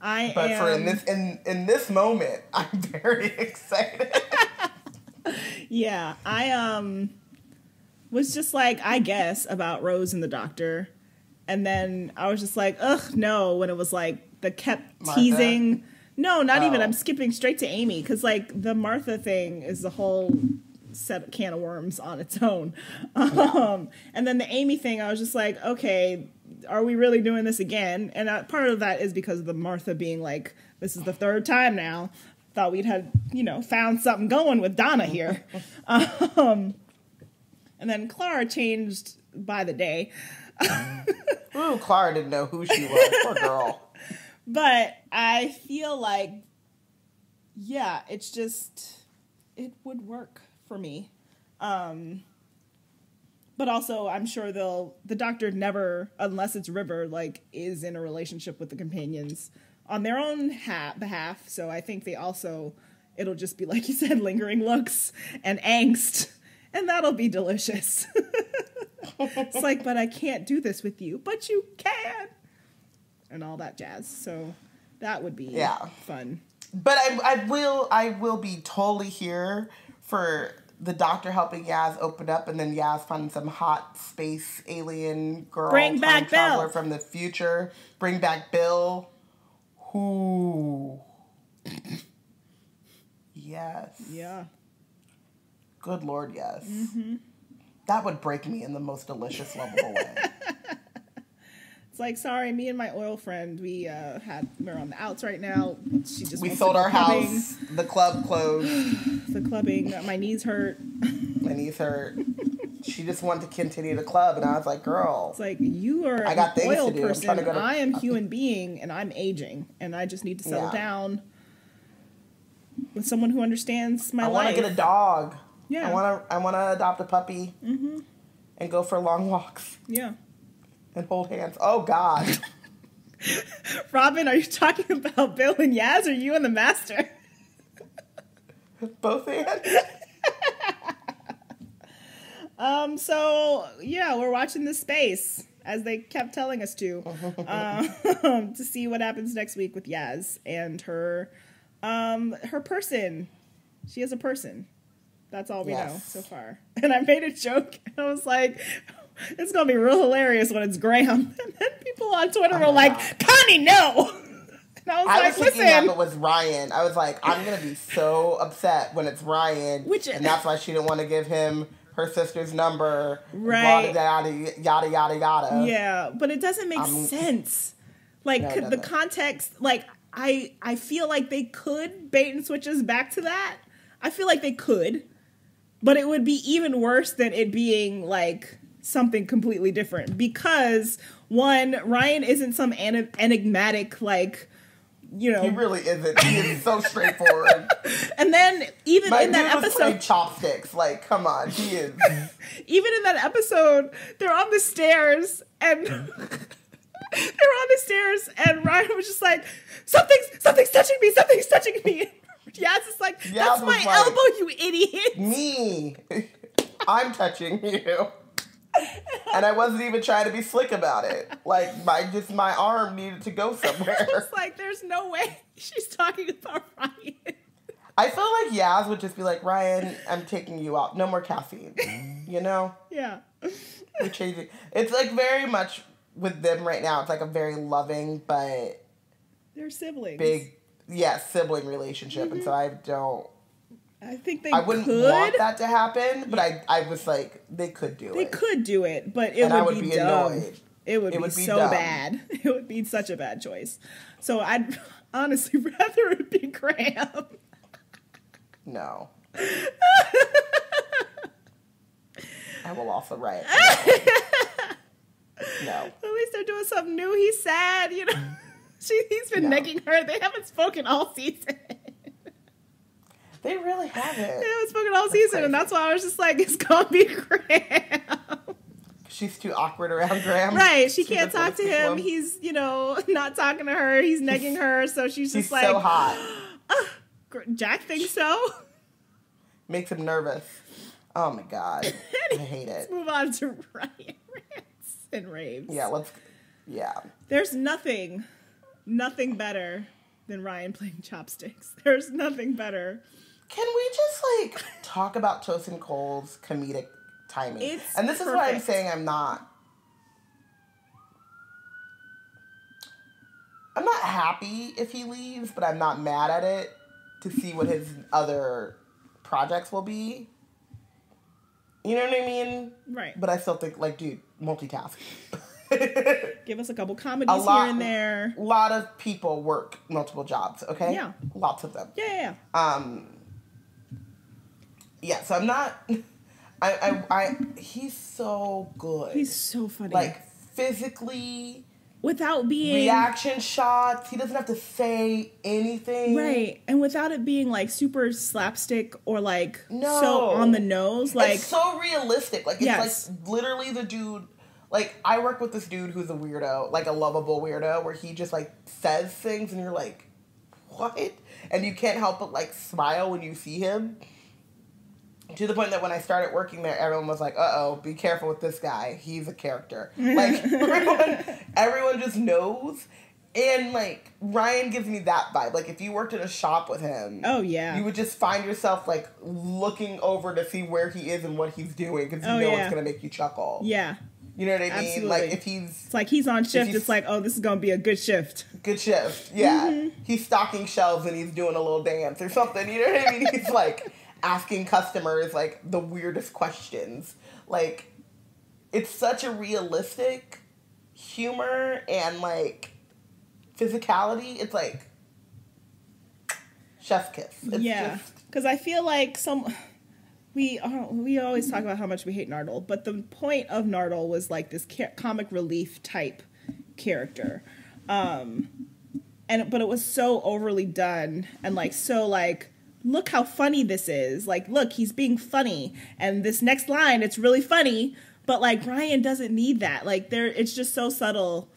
I But am. for in this in in this moment, I'm very excited. yeah, I um was just like, I guess about Rose and the Doctor, and then I was just like, ugh, no. When it was like the kept Martha? teasing. No, not even. Oh. I'm skipping straight to Amy because like the Martha thing is a whole set of can of worms on its own. Um, and then the Amy thing, I was just like, okay, are we really doing this again? And uh, part of that is because of the Martha being like, this is the third time now. Thought we'd had, you know, found something going with Donna here. um, and then Clara changed by the day. Ooh, Clara didn't know who she was. Poor girl. But I feel like, yeah, it's just, it would work for me. Um, but also, I'm sure they'll, the doctor never, unless it's River, like, is in a relationship with the companions on their own ha- behalf. So I think they also, it'll just be, like you said, lingering looks and angst. And that'll be delicious. it's like, but I can't do this with you. But you can and all that jazz. So that would be Yeah. fun. But I, I will I will be totally here for the doctor helping Yaz open up and then Yaz finding some hot space alien girl Bring time back traveler Bill. from the future. Bring back Bill. Who Yes. Yeah. Good lord, yes. Mm-hmm. That would break me in the most delicious, lovable way. It's like, sorry, me and my oil friend, we uh, had we're on the outs right now. She just We sold our clubbing. house. The club closed. The clubbing, my knees hurt. My knees hurt. She just wanted to continue the club, and I was like, "Girl, It's like you are I got things to oil do. I'm person. to go to- I am human being, and I'm aging, and I just need to settle Yeah. down with someone who understands my life. I want to get a dog. Yeah. I want to. I want to adopt a puppy. Mm-hmm. And go for long walks yeah. and hold hands. Oh God, Robin, are you talking about Bill and Yaz, or you and the Master? both hands. Um, so yeah, we're watching the space as they kept telling us to, um, to see what happens next week with Yaz and her, um, her person. She is a person. That's all we know so far. And I made a joke. And I was like, it's gonna be real hilarious when it's Graham. And then people on Twitter Oh were like, God. Connie, no. And I was I like, was thinking that listen. it was Ryan. I was like, I'm gonna be so upset when it's Ryan, Which- and that's why she didn't want to give him her sister's number. Right. Yada yada yada yada yada. Yeah, but it doesn't make Um, sense. Like No, could the doesn't. context, like I I feel like they could bait and switch us back to that. I feel like they could, but it would be even worse than it being like something completely different because one Ryan isn't some en- enigmatic like you know, He really isn't. He is so straightforward. and then even My in that dude was playing episode, chopsticks. Like, come on, he is. even in that episode, they're on the stairs and they were on the stairs and Ryan was just like, Something's something's touching me, something's touching me. Yaz is like, That's my like- elbow, you idiot. Me, I'm touching you. And I wasn't even trying to be slick about it. Like my just my arm needed to go somewhere. It's like there's no way she's talking about Ryan. I feel like Yaz would just be like, Ryan, I'm taking you out. No more caffeine. You know? Yeah. We're changing. It's like very much with them right now. It's like a very loving but They're siblings. big, yeah, sibling relationship. And so mm-hmm. I don't. I think they I wouldn't could. want that to happen, but I, I was like, they could do They it. They could do it, but it And would, I would be, be dumb. annoyed. It would It be would be so dumb. bad. It would be such a bad choice. So I'd honestly rather it be Graham. No. I will also write. no. At least they're doing something new. He's sad, you know. She, he's been necking her. They haven't spoken all season. They really haven't. They haven't spoken all season, and that's why I was just like, it's gonna be Graham. She's too awkward around Graham. Right, she She can't talk to him. He's, you know, not talking to her. He's negging her, so she's just like, so hot. "Gr- Jack thinks so. Makes him nervous. Oh my god. I hate it. Let's move on to Ryan rants and raves. Yeah, let's. Yeah. There's nothing, nothing better than Ryan playing chopsticks. There's nothing better. Can we just like talk about Tosin Cole's comedic timing? It's and this is why I'm saying I'm not. I'm not happy if he leaves, but I'm not mad at it to see what his other projects will be. You know what I mean? Right. But I still think, like, dude, multitask. Give us a couple comedies A lot- here and there. A lot of people work multiple jobs, okay? Yeah. Lots of them. Yeah, yeah, yeah. Um. Yeah, so I'm not. I, I, I, he's so good. He's so funny. like physically, without being reaction shots. He doesn't have to say anything. right, and without it being like super slapstick or like No. so on the nose. Like it's so realistic. Like it's Yes. like literally the dude. Like I work with this dude who's a weirdo, like a lovable weirdo, where he just like says things and you're like, what? And you can't help but like smile when you see him. To the point that when I started working there, everyone was like, "Uh oh, be careful with this guy. He's a character." Like everyone, everyone just knows. And like Ryan gives me that vibe. Like if you worked in a shop with him, oh yeah, you would just find yourself like looking over to see where he is and what he's doing because you Oh, know yeah. it's gonna make you chuckle. yeah. You know what I mean? Absolutely. Like if he's It's like he's on shift. he's- It's like oh, this is gonna be a good shift. good shift, yeah, Mm-hmm. he's stocking shelves and he's doing a little dance or something. You know what I mean? He's like asking customers like the weirdest questions. Like it's such a realistic humor and like physicality. It's like chef kiss. It's yeah, just- because I feel like some we uh, we always talk about how much we hate Nardole, but the point of Nardole was like this comic relief type character, um, and but it was so overly done and like so like look how funny this is. Like look he's being funny. And this next line it's really funny but like Ryan doesn't need that. Like there it's just so subtle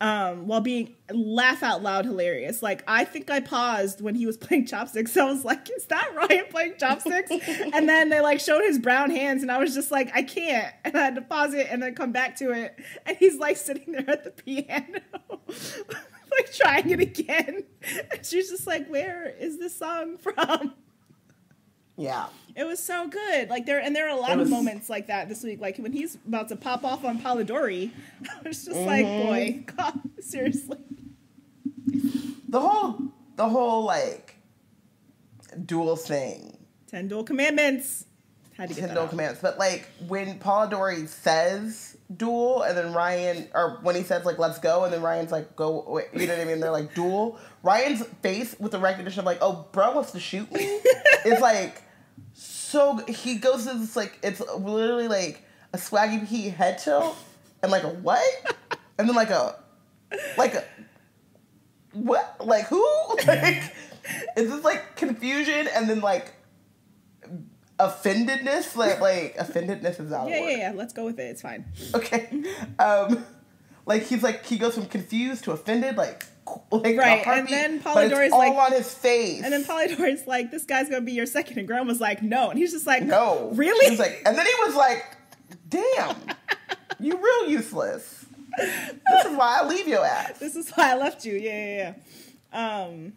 um, while being laugh out loud hilarious. Like I think I paused when he was playing chopsticks. I was like, "Is that Ryan playing chopsticks?" and then they like showed his brown hands, and I was just like, "I can't," and I had to pause it and then come back to it. And he's like sitting there at the piano, like trying it again. And she's just like, "Where is this song from?" Yeah. It was so good. Like there, and there are a lot It of moments like that this week. Like when he's about to pop off on Polidori, I was just like, Mm-hmm. boy, God, seriously. The whole the whole like duel thing. Ten duel commandments. Had to get Ten duel out. commands. But like when Polidori says duel and then Ryan or when he says like let's go and then Ryan's like go away, you know what I mean? They're like duel. Ryan's face with the recognition of like, oh bro wants to shoot me It's like so he goes to this like it's literally like a swaggy P head tilt and like a what? And then like a like a what like who? Like is this like confusion and then like offendedness? Like like offendedness is out Yeah, yeah, yeah. Let's go with it. It's fine. Okay. Um like he's like he goes from confused to offended, like like Right, and then Polidori's all like- on his face. And then Polidori's like, "This guy's gonna be your second. and Graham was like, "No," and he's just like, No. really?" He's like, and then he was like, damn, you real useless. This is why I leave your ass. this is why I left you. Yeah, yeah, yeah. Um,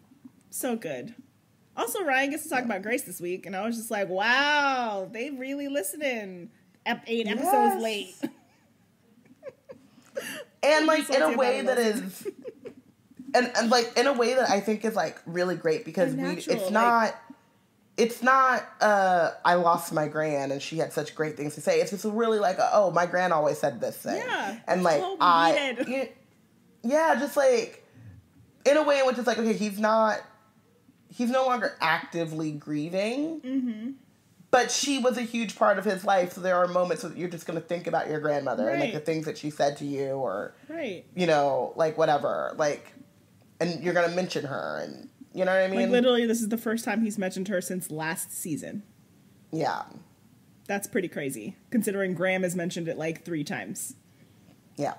so good. Also, Ryan gets to talk about Grace this week, and I was just like, "Wow, they really listening." Ep- eight episodes Yes. late. And like in a way that is and, and like in a way that I think is like really great because we it's like- not it's not uh I lost my gran and she had such great things to say. It's just really like a, oh my gran always said this thing. Yeah, And like so I yeah, just like in a way in which it's like okay, he's not he's no longer actively grieving. Mm-hmm. But she was a huge part of his life, so there are moments that you're just gonna think about your grandmother and like the things that she said to you or Right. you know, like whatever, like, and you're gonna mention her, and you know what I mean? Like literally, this is the first time he's mentioned her since last season. yeah, That's pretty crazy, considering Graham has mentioned it like three times. yeah.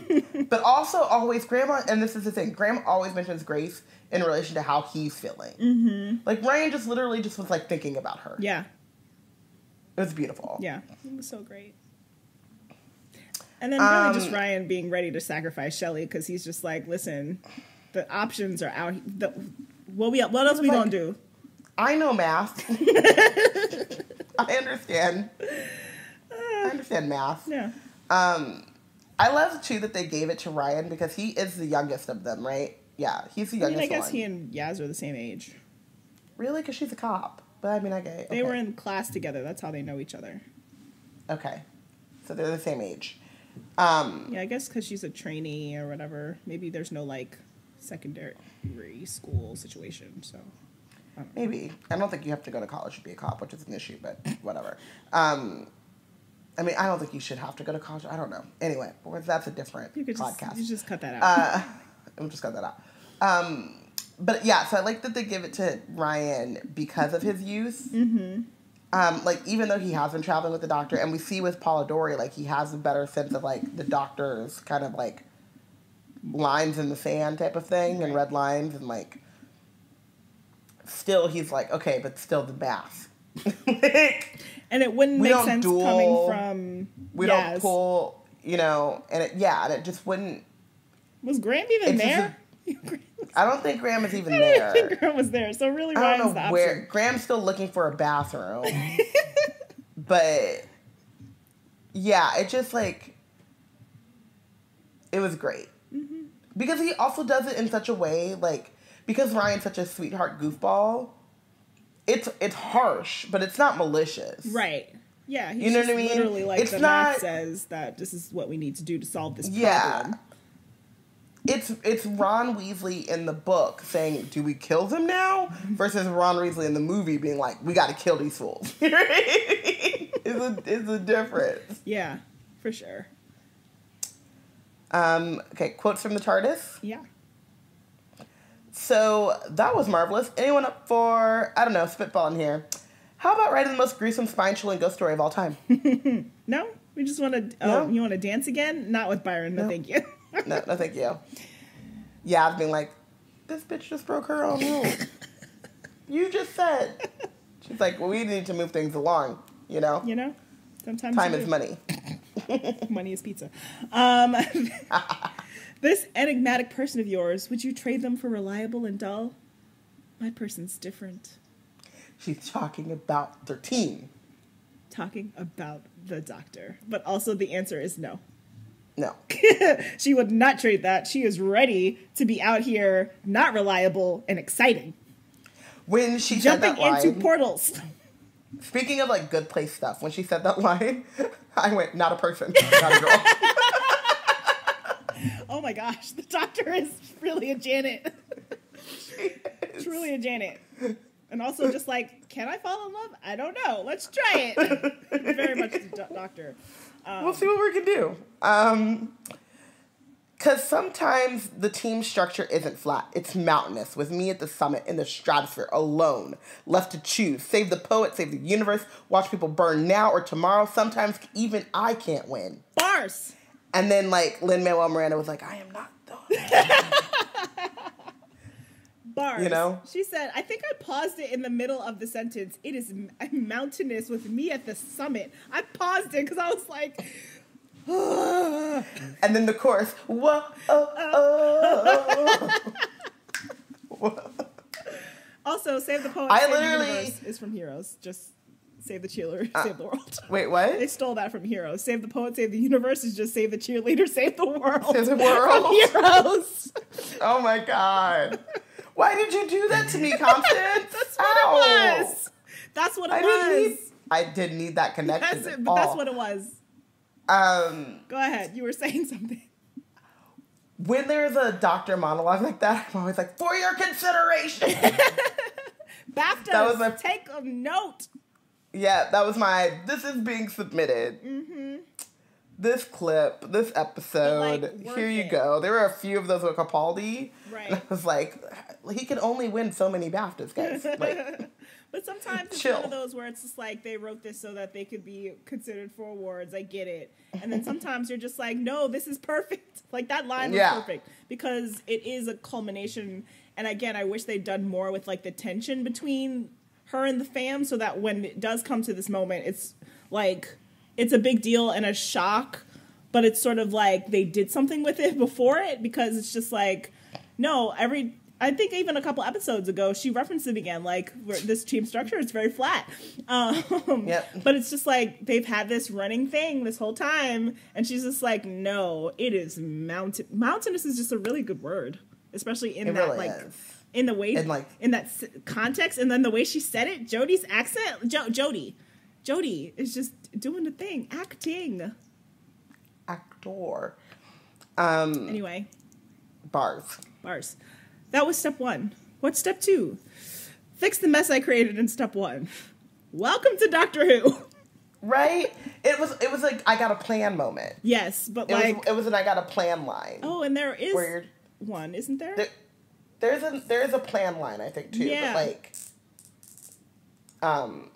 but also, always grandma, and this is the thing, Graham always mentions Grace in relation to how he's feeling. Mm-hmm. Like Ryan just literally just was like thinking about her. Yeah, It was beautiful. yeah, it was so great. And then really just Um, Ryan being ready to sacrifice Shelly because he's just like, listen, the options are out. The, what we what else we like- gonna do? I know math. I understand. I understand math. Yeah, Um, I love too that they gave it to Ryan because he is the youngest of them, right? Yeah, he's the I mean, youngest I guess one. he and Yaz are the same age. Really? Because she's a cop. But I mean, I get They okay. were in class together. That's how they know each other. Okay. So they're the same age. Um, Yeah, I guess because she's a trainee or whatever. Maybe there's no like secondary school situation. So maybe. I don't think you have to go to college to be a cop, which is an issue, but whatever. Um, I mean, I don't think you should have to go to college. I don't know. Anyway, that's a different you could just podcast. you just cut that out. Uh, I'm just cut that out. Um, but yeah, so I like that they give it to Ryan because of his youth. Mm-hmm. Um, like even though he has been traveling with the doctor, and we see with Polidori, like he has a better sense of like the doctor's kind of like lines in the sand type of thing and red lines and like. Still, he's like okay, but still the bath. and it wouldn't we make sense duel. coming from we Yaz. don't pull, you know, and it, yeah, and it just wouldn't. Was Graham even just there? I don't think Graham is even there. I think Graham was there. So really, I don't know option. where Graham's still looking for a bathroom, but yeah, it just like it was great. Because he also does it in such a way like because Ryan's such a sweetheart goofball. It's it's harsh, but it's not malicious. Right. Yeah. He's You know what I mean? Literally, like It's the not- math says that this is what we need to do to solve this Yeah. problem. It's it's Ron Weasley in the book saying, "Do we kill them now?" versus Ron Weasley in the movie being like, "We got to kill these fools." it's a it's a difference. Yeah, for sure. Um, okay, quotes from the TARDIS. Yeah. So that was marvelous. Anyone up for I don't know spitballing here? How about writing the most gruesome, spine-chilling ghost story of all time? No, we just want to. Oh, No. you want to dance again? Not with Byron. No, No. thank you. no, no, thank you. Yeah, I've been like, this bitch just broke her own rule. you just said. She's like, well, we need to move things along. You know, You know, sometimes time is money. Money is pizza. Um, this enigmatic person of yours, would you trade them for reliable and dull? My person's different. She's talking about their team. Talking about the doctor, but also the answer is no. No, she would not trade that. She is ready to be out here, not reliable and exciting, when she jumping into line, portals. Speaking of like good place stuff, when she said that line, I went, not a person, not a girl. Oh my gosh, the doctor is really a Janet. Truly a Janet. And also just like, can I fall in love? I don't know. Let's try it. Very much the do- doctor. we'll see what we can do. Um, because sometimes the team structure isn't flat. It's mountainous, with me at the summit in the stratosphere, alone, left to choose. Save the poet, save the universe, watch people burn now or tomorrow. Sometimes even I can't win. Bars. And then, like, Lin Manuel Miranda was like, I am not the. Bars. You know? She said, I think I paused it in the middle of the sentence. It is mountainous with me at the summit. I paused it because I was like, And then the chorus, whoa, oh, oh. also, Save the Poet, I Save literally- the Universe is from Heroes. Just save the cheerleader, Uh, save the world. Wait, what? They stole that from Heroes. Save the poet, save the universe is just save the cheerleader, save the world. Save the world. Heroes. Oh my god. Why did you do that to me, Constance? That's what it was. That's what it I didn't need. I didn't need that connection. That's at it, but that's all. what it was. Um, Go ahead. You were saying something. when there's a doctor monologue like that, I'm always like, for your consideration. BAFTA, That was my- take a note. yeah, that was my. This is being submitted. Mm-hmm. This clip, this episode. Like, here you it. go. There were a few of those with Capaldi. Right. And I was like, he can only win so many BAFTAs, guys. Like, But sometimes it's Chill. one of those where it's just like they wrote this so that they could be considered for awards. I get it. And then sometimes you're just like, no, this is perfect. Like that line was Yeah. perfect because it is a culmination. And again, I wish they'd done more with like the tension between her and the fam so that when it does come to this moment, it's like it's a big deal and a shock, but it's sort of like they did something with it before it because it's just like no, every I think even a couple episodes ago she referenced it again. Like this team structure is very flat, um, Yep. but it's just like they've had this running thing this whole time, and she's just like, no, it is mountain. Mountainous is just a really good word, especially in It that really like is. in the way And, like- in that s- context, and then the way she said it. Jodie's accent, jo- Jodie, Jodie is just doing the thing, acting. actor. Um, Anyway, bars. bars. That was step one. What's step two? Fix the mess I created in step one. Welcome to Doctor Who. Right? It was. It was like I got a plan moment. Yes, but It like, was. It was an I got a plan line. oh, and there is one, isn't there? there, there's a there's a plan line I think too. Yeah. But like, um,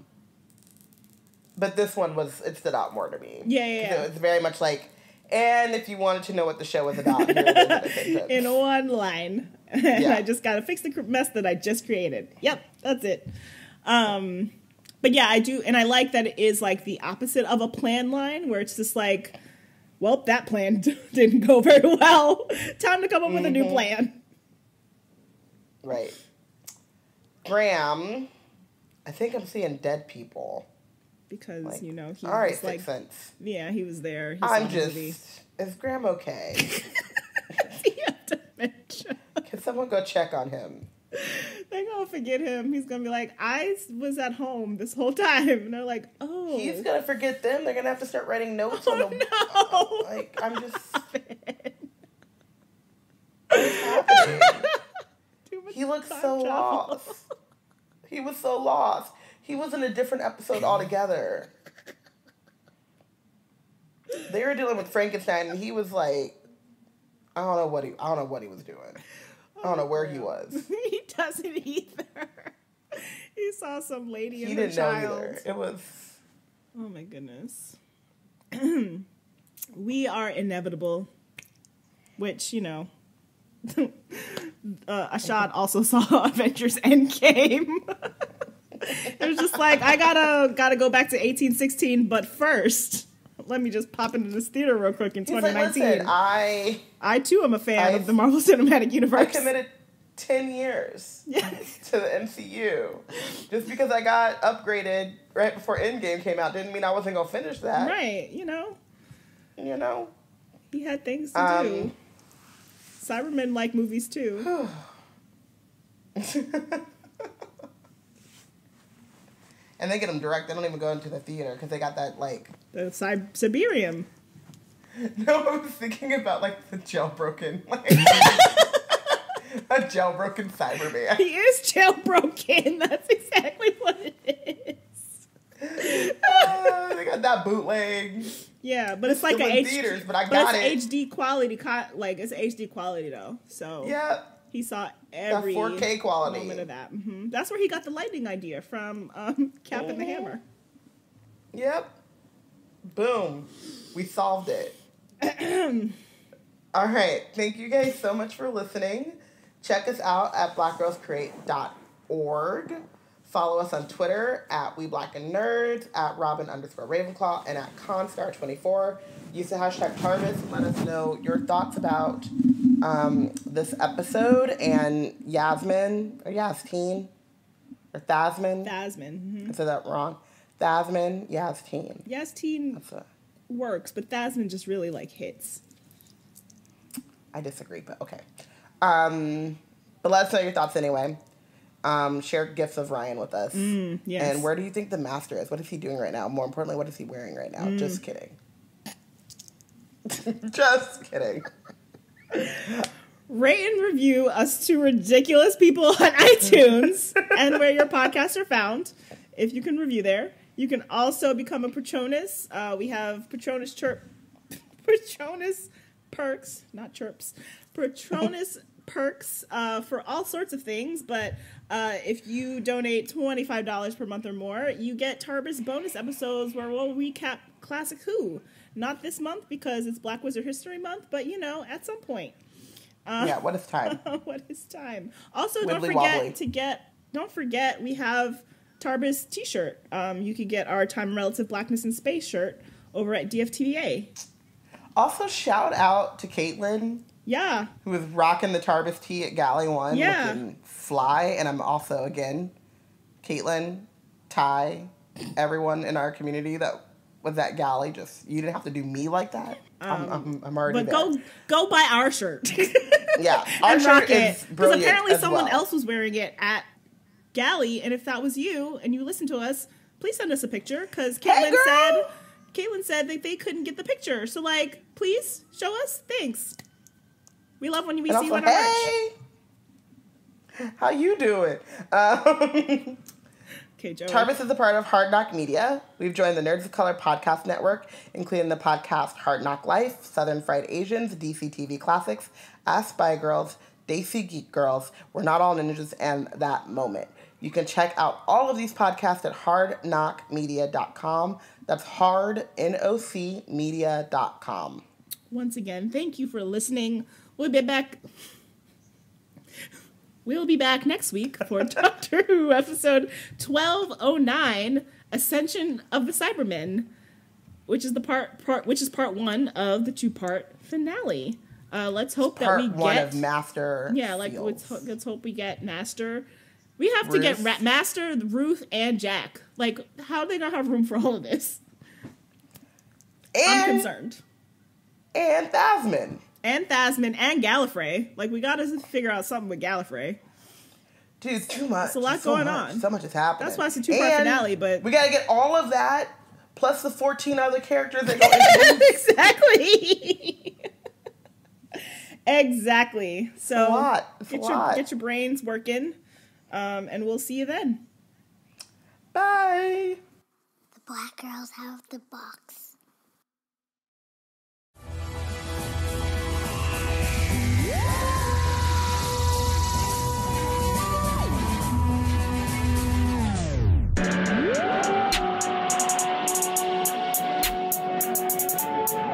but this one was it stood out more to me. Yeah, yeah, yeah. It was very much like, and if you wanted to know what the show was about, here it is in a sentence. in one line. And Yeah. I just got to fix the mess that I just created. Yep, that's it. Um, but yeah, I do, and I like that it is like the opposite of a plan line, where it's just like, well, that plan didn't go very well. Time to come up with a new Mm-hmm. plan. Right. Graham, I think I'm seeing dead people. Because Like, you know he all right, was like, Sense. yeah, he was there. He I'm just. Is Graham okay? he had dementia. Can someone go check on him? They're gonna forget him. He's gonna be like, I was at home this whole time, and they're like, oh, He's gonna forget them. They're gonna have to start writing notes on oh the. no. Like I'm just. What's happening? Too much He looks so travel. lost. He was so lost. He was in a different episode altogether. They were dealing with Frankenstein, and he was like, I don't know what he, I don't know what he was doing. I don't know where he was. he doesn't either. he saw some lady He and her didn't know child. either. It was. Oh my goodness. we are inevitable. which you know. uh, Ashad also saw Avengers Endgame. it was just like I gotta gotta go back to 1816, but first, let me just pop into this theater real quick in He's like, 2019. listen, I I too am a fan I- of the Marvel Cinematic Universe. I committed ten years Yes. to the MCU. Just because I got upgraded right before Endgame came out didn't mean I wasn't gonna finish that. Right, you know, You know. he had things to Um, do. Cybermen like movies too. and they get them direct. They don't even go into the theater because they got that like. The Cy- Cyberium. No, I was thinking about like the jailbroken, like a jailbroken Cyberman. He is jailbroken. That's exactly what it is. Uh, they got that bootleg. Yeah, but it's like a in H- theaters, but I but got it's it. HD quality. Like it's HD quality though. So Yeah, he saw every 4K quality. moment of that. hmm That's where he got the lightning idea from um, Cap and the Mhm. Hammer. Yep. Boom. We solved it. All right. Thank you guys so much for listening. Check us out at blackgirlscreate.org. Follow us on Twitter at We Black and Nerds, at Robin underscore Ravenclaw, and at Constar24. Use the hashtag and let us know your thoughts about um, this episode and Yasmin, or Yasteen, or Thasmin. Thasmin. hmm I said that wrong. Thasmin, Yasteen. Yes, teen That's a, works, but Thasmin just really like hits. I disagree, but okay. Um, but let us know your thoughts anyway. Um, share gifts of Ryan with us. Mm, yes. And where do you think the master is? What is he doing right now? More importantly, what is he wearing right Mm. now? Just kidding. Just kidding. Rate and review us two ridiculous people on iTunes and where your podcasts are found. If you can review there, you can also become a Patronus. Uh, we have Patronus chirp, Patronus perks, not chirps, Patronus perks uh, for all sorts of things. But uh, if you donate twenty five dollars per month or more, you get Tarbis bonus episodes where we'll recap classic Who. Not this month because it's Black Wizard History Month, but you know, at some point. yeah, what is time? what is time? Also, don't forget wobbly. to get. Don't forget we have Tarbis T-shirt. Um, you could get our Time Relative Blackness in Space shirt over at DFTBA. Also, shout out to Caitlin, Yeah, who was rocking the Tarbis tee at Gally One, Yeah. looking fly. And I'm also, again, Caitlin, Ty, everyone in our community that was that Gally. Just, you didn't have to do me like that. I'm, I'm, I'm already Um, but there. go go buy our shirt. Yeah, our shirt is brilliant. apparently someone well. else was wearing it at Gally, and if that was you and you listen to us, please send us a picture because Caitlin girl! said Caitlin said that they couldn't get the picture. So like, please show us. Thanks. We love when we And see you also, on our merch. how you doing? Um, Okay, Joey. Tarbis is a part of Hard NOC Media. We've joined the Nerds of Color podcast network, including the podcast Hard NOC Life, Southern Fried Asians, DC TV Classics, Ask Spy Girls, Desi Geek Girls, We're Not All Ninjas, and That Moment. You can check out all of these podcasts at hardnocmedia.com. That's hard, N-O-C, media.com. Once again, thank you for listening. We'll be back. We'll be back next week for Doctor Who episode 1209 Ascension of the Cybermen, which is the part, part which is part 1 of the two-part finale. Uh, let's hope that we one get of Master Yeah, like let's, ho- let's hope we get Master. We have to get Ra- Master, Ruth, and Jack. Like, how do they not have room for all of this? I'm concerned. and Thasmin. And Thasmin and Gallifrey. Like we got to figure out something with Gallifrey. Dude, it's too much. It's a lot It's so going much. on. So much is happening. That's why it's a two-part And finale, but- we gotta get all of that plus the fourteen other characters that go into exactly. exactly. So a lot. It's a get your lot. get your brains working, um, and we'll see you then. Bye. The black girls have the box.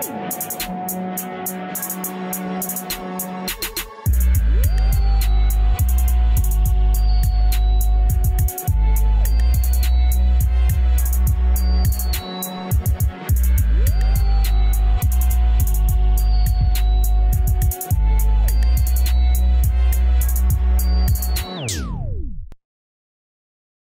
Thank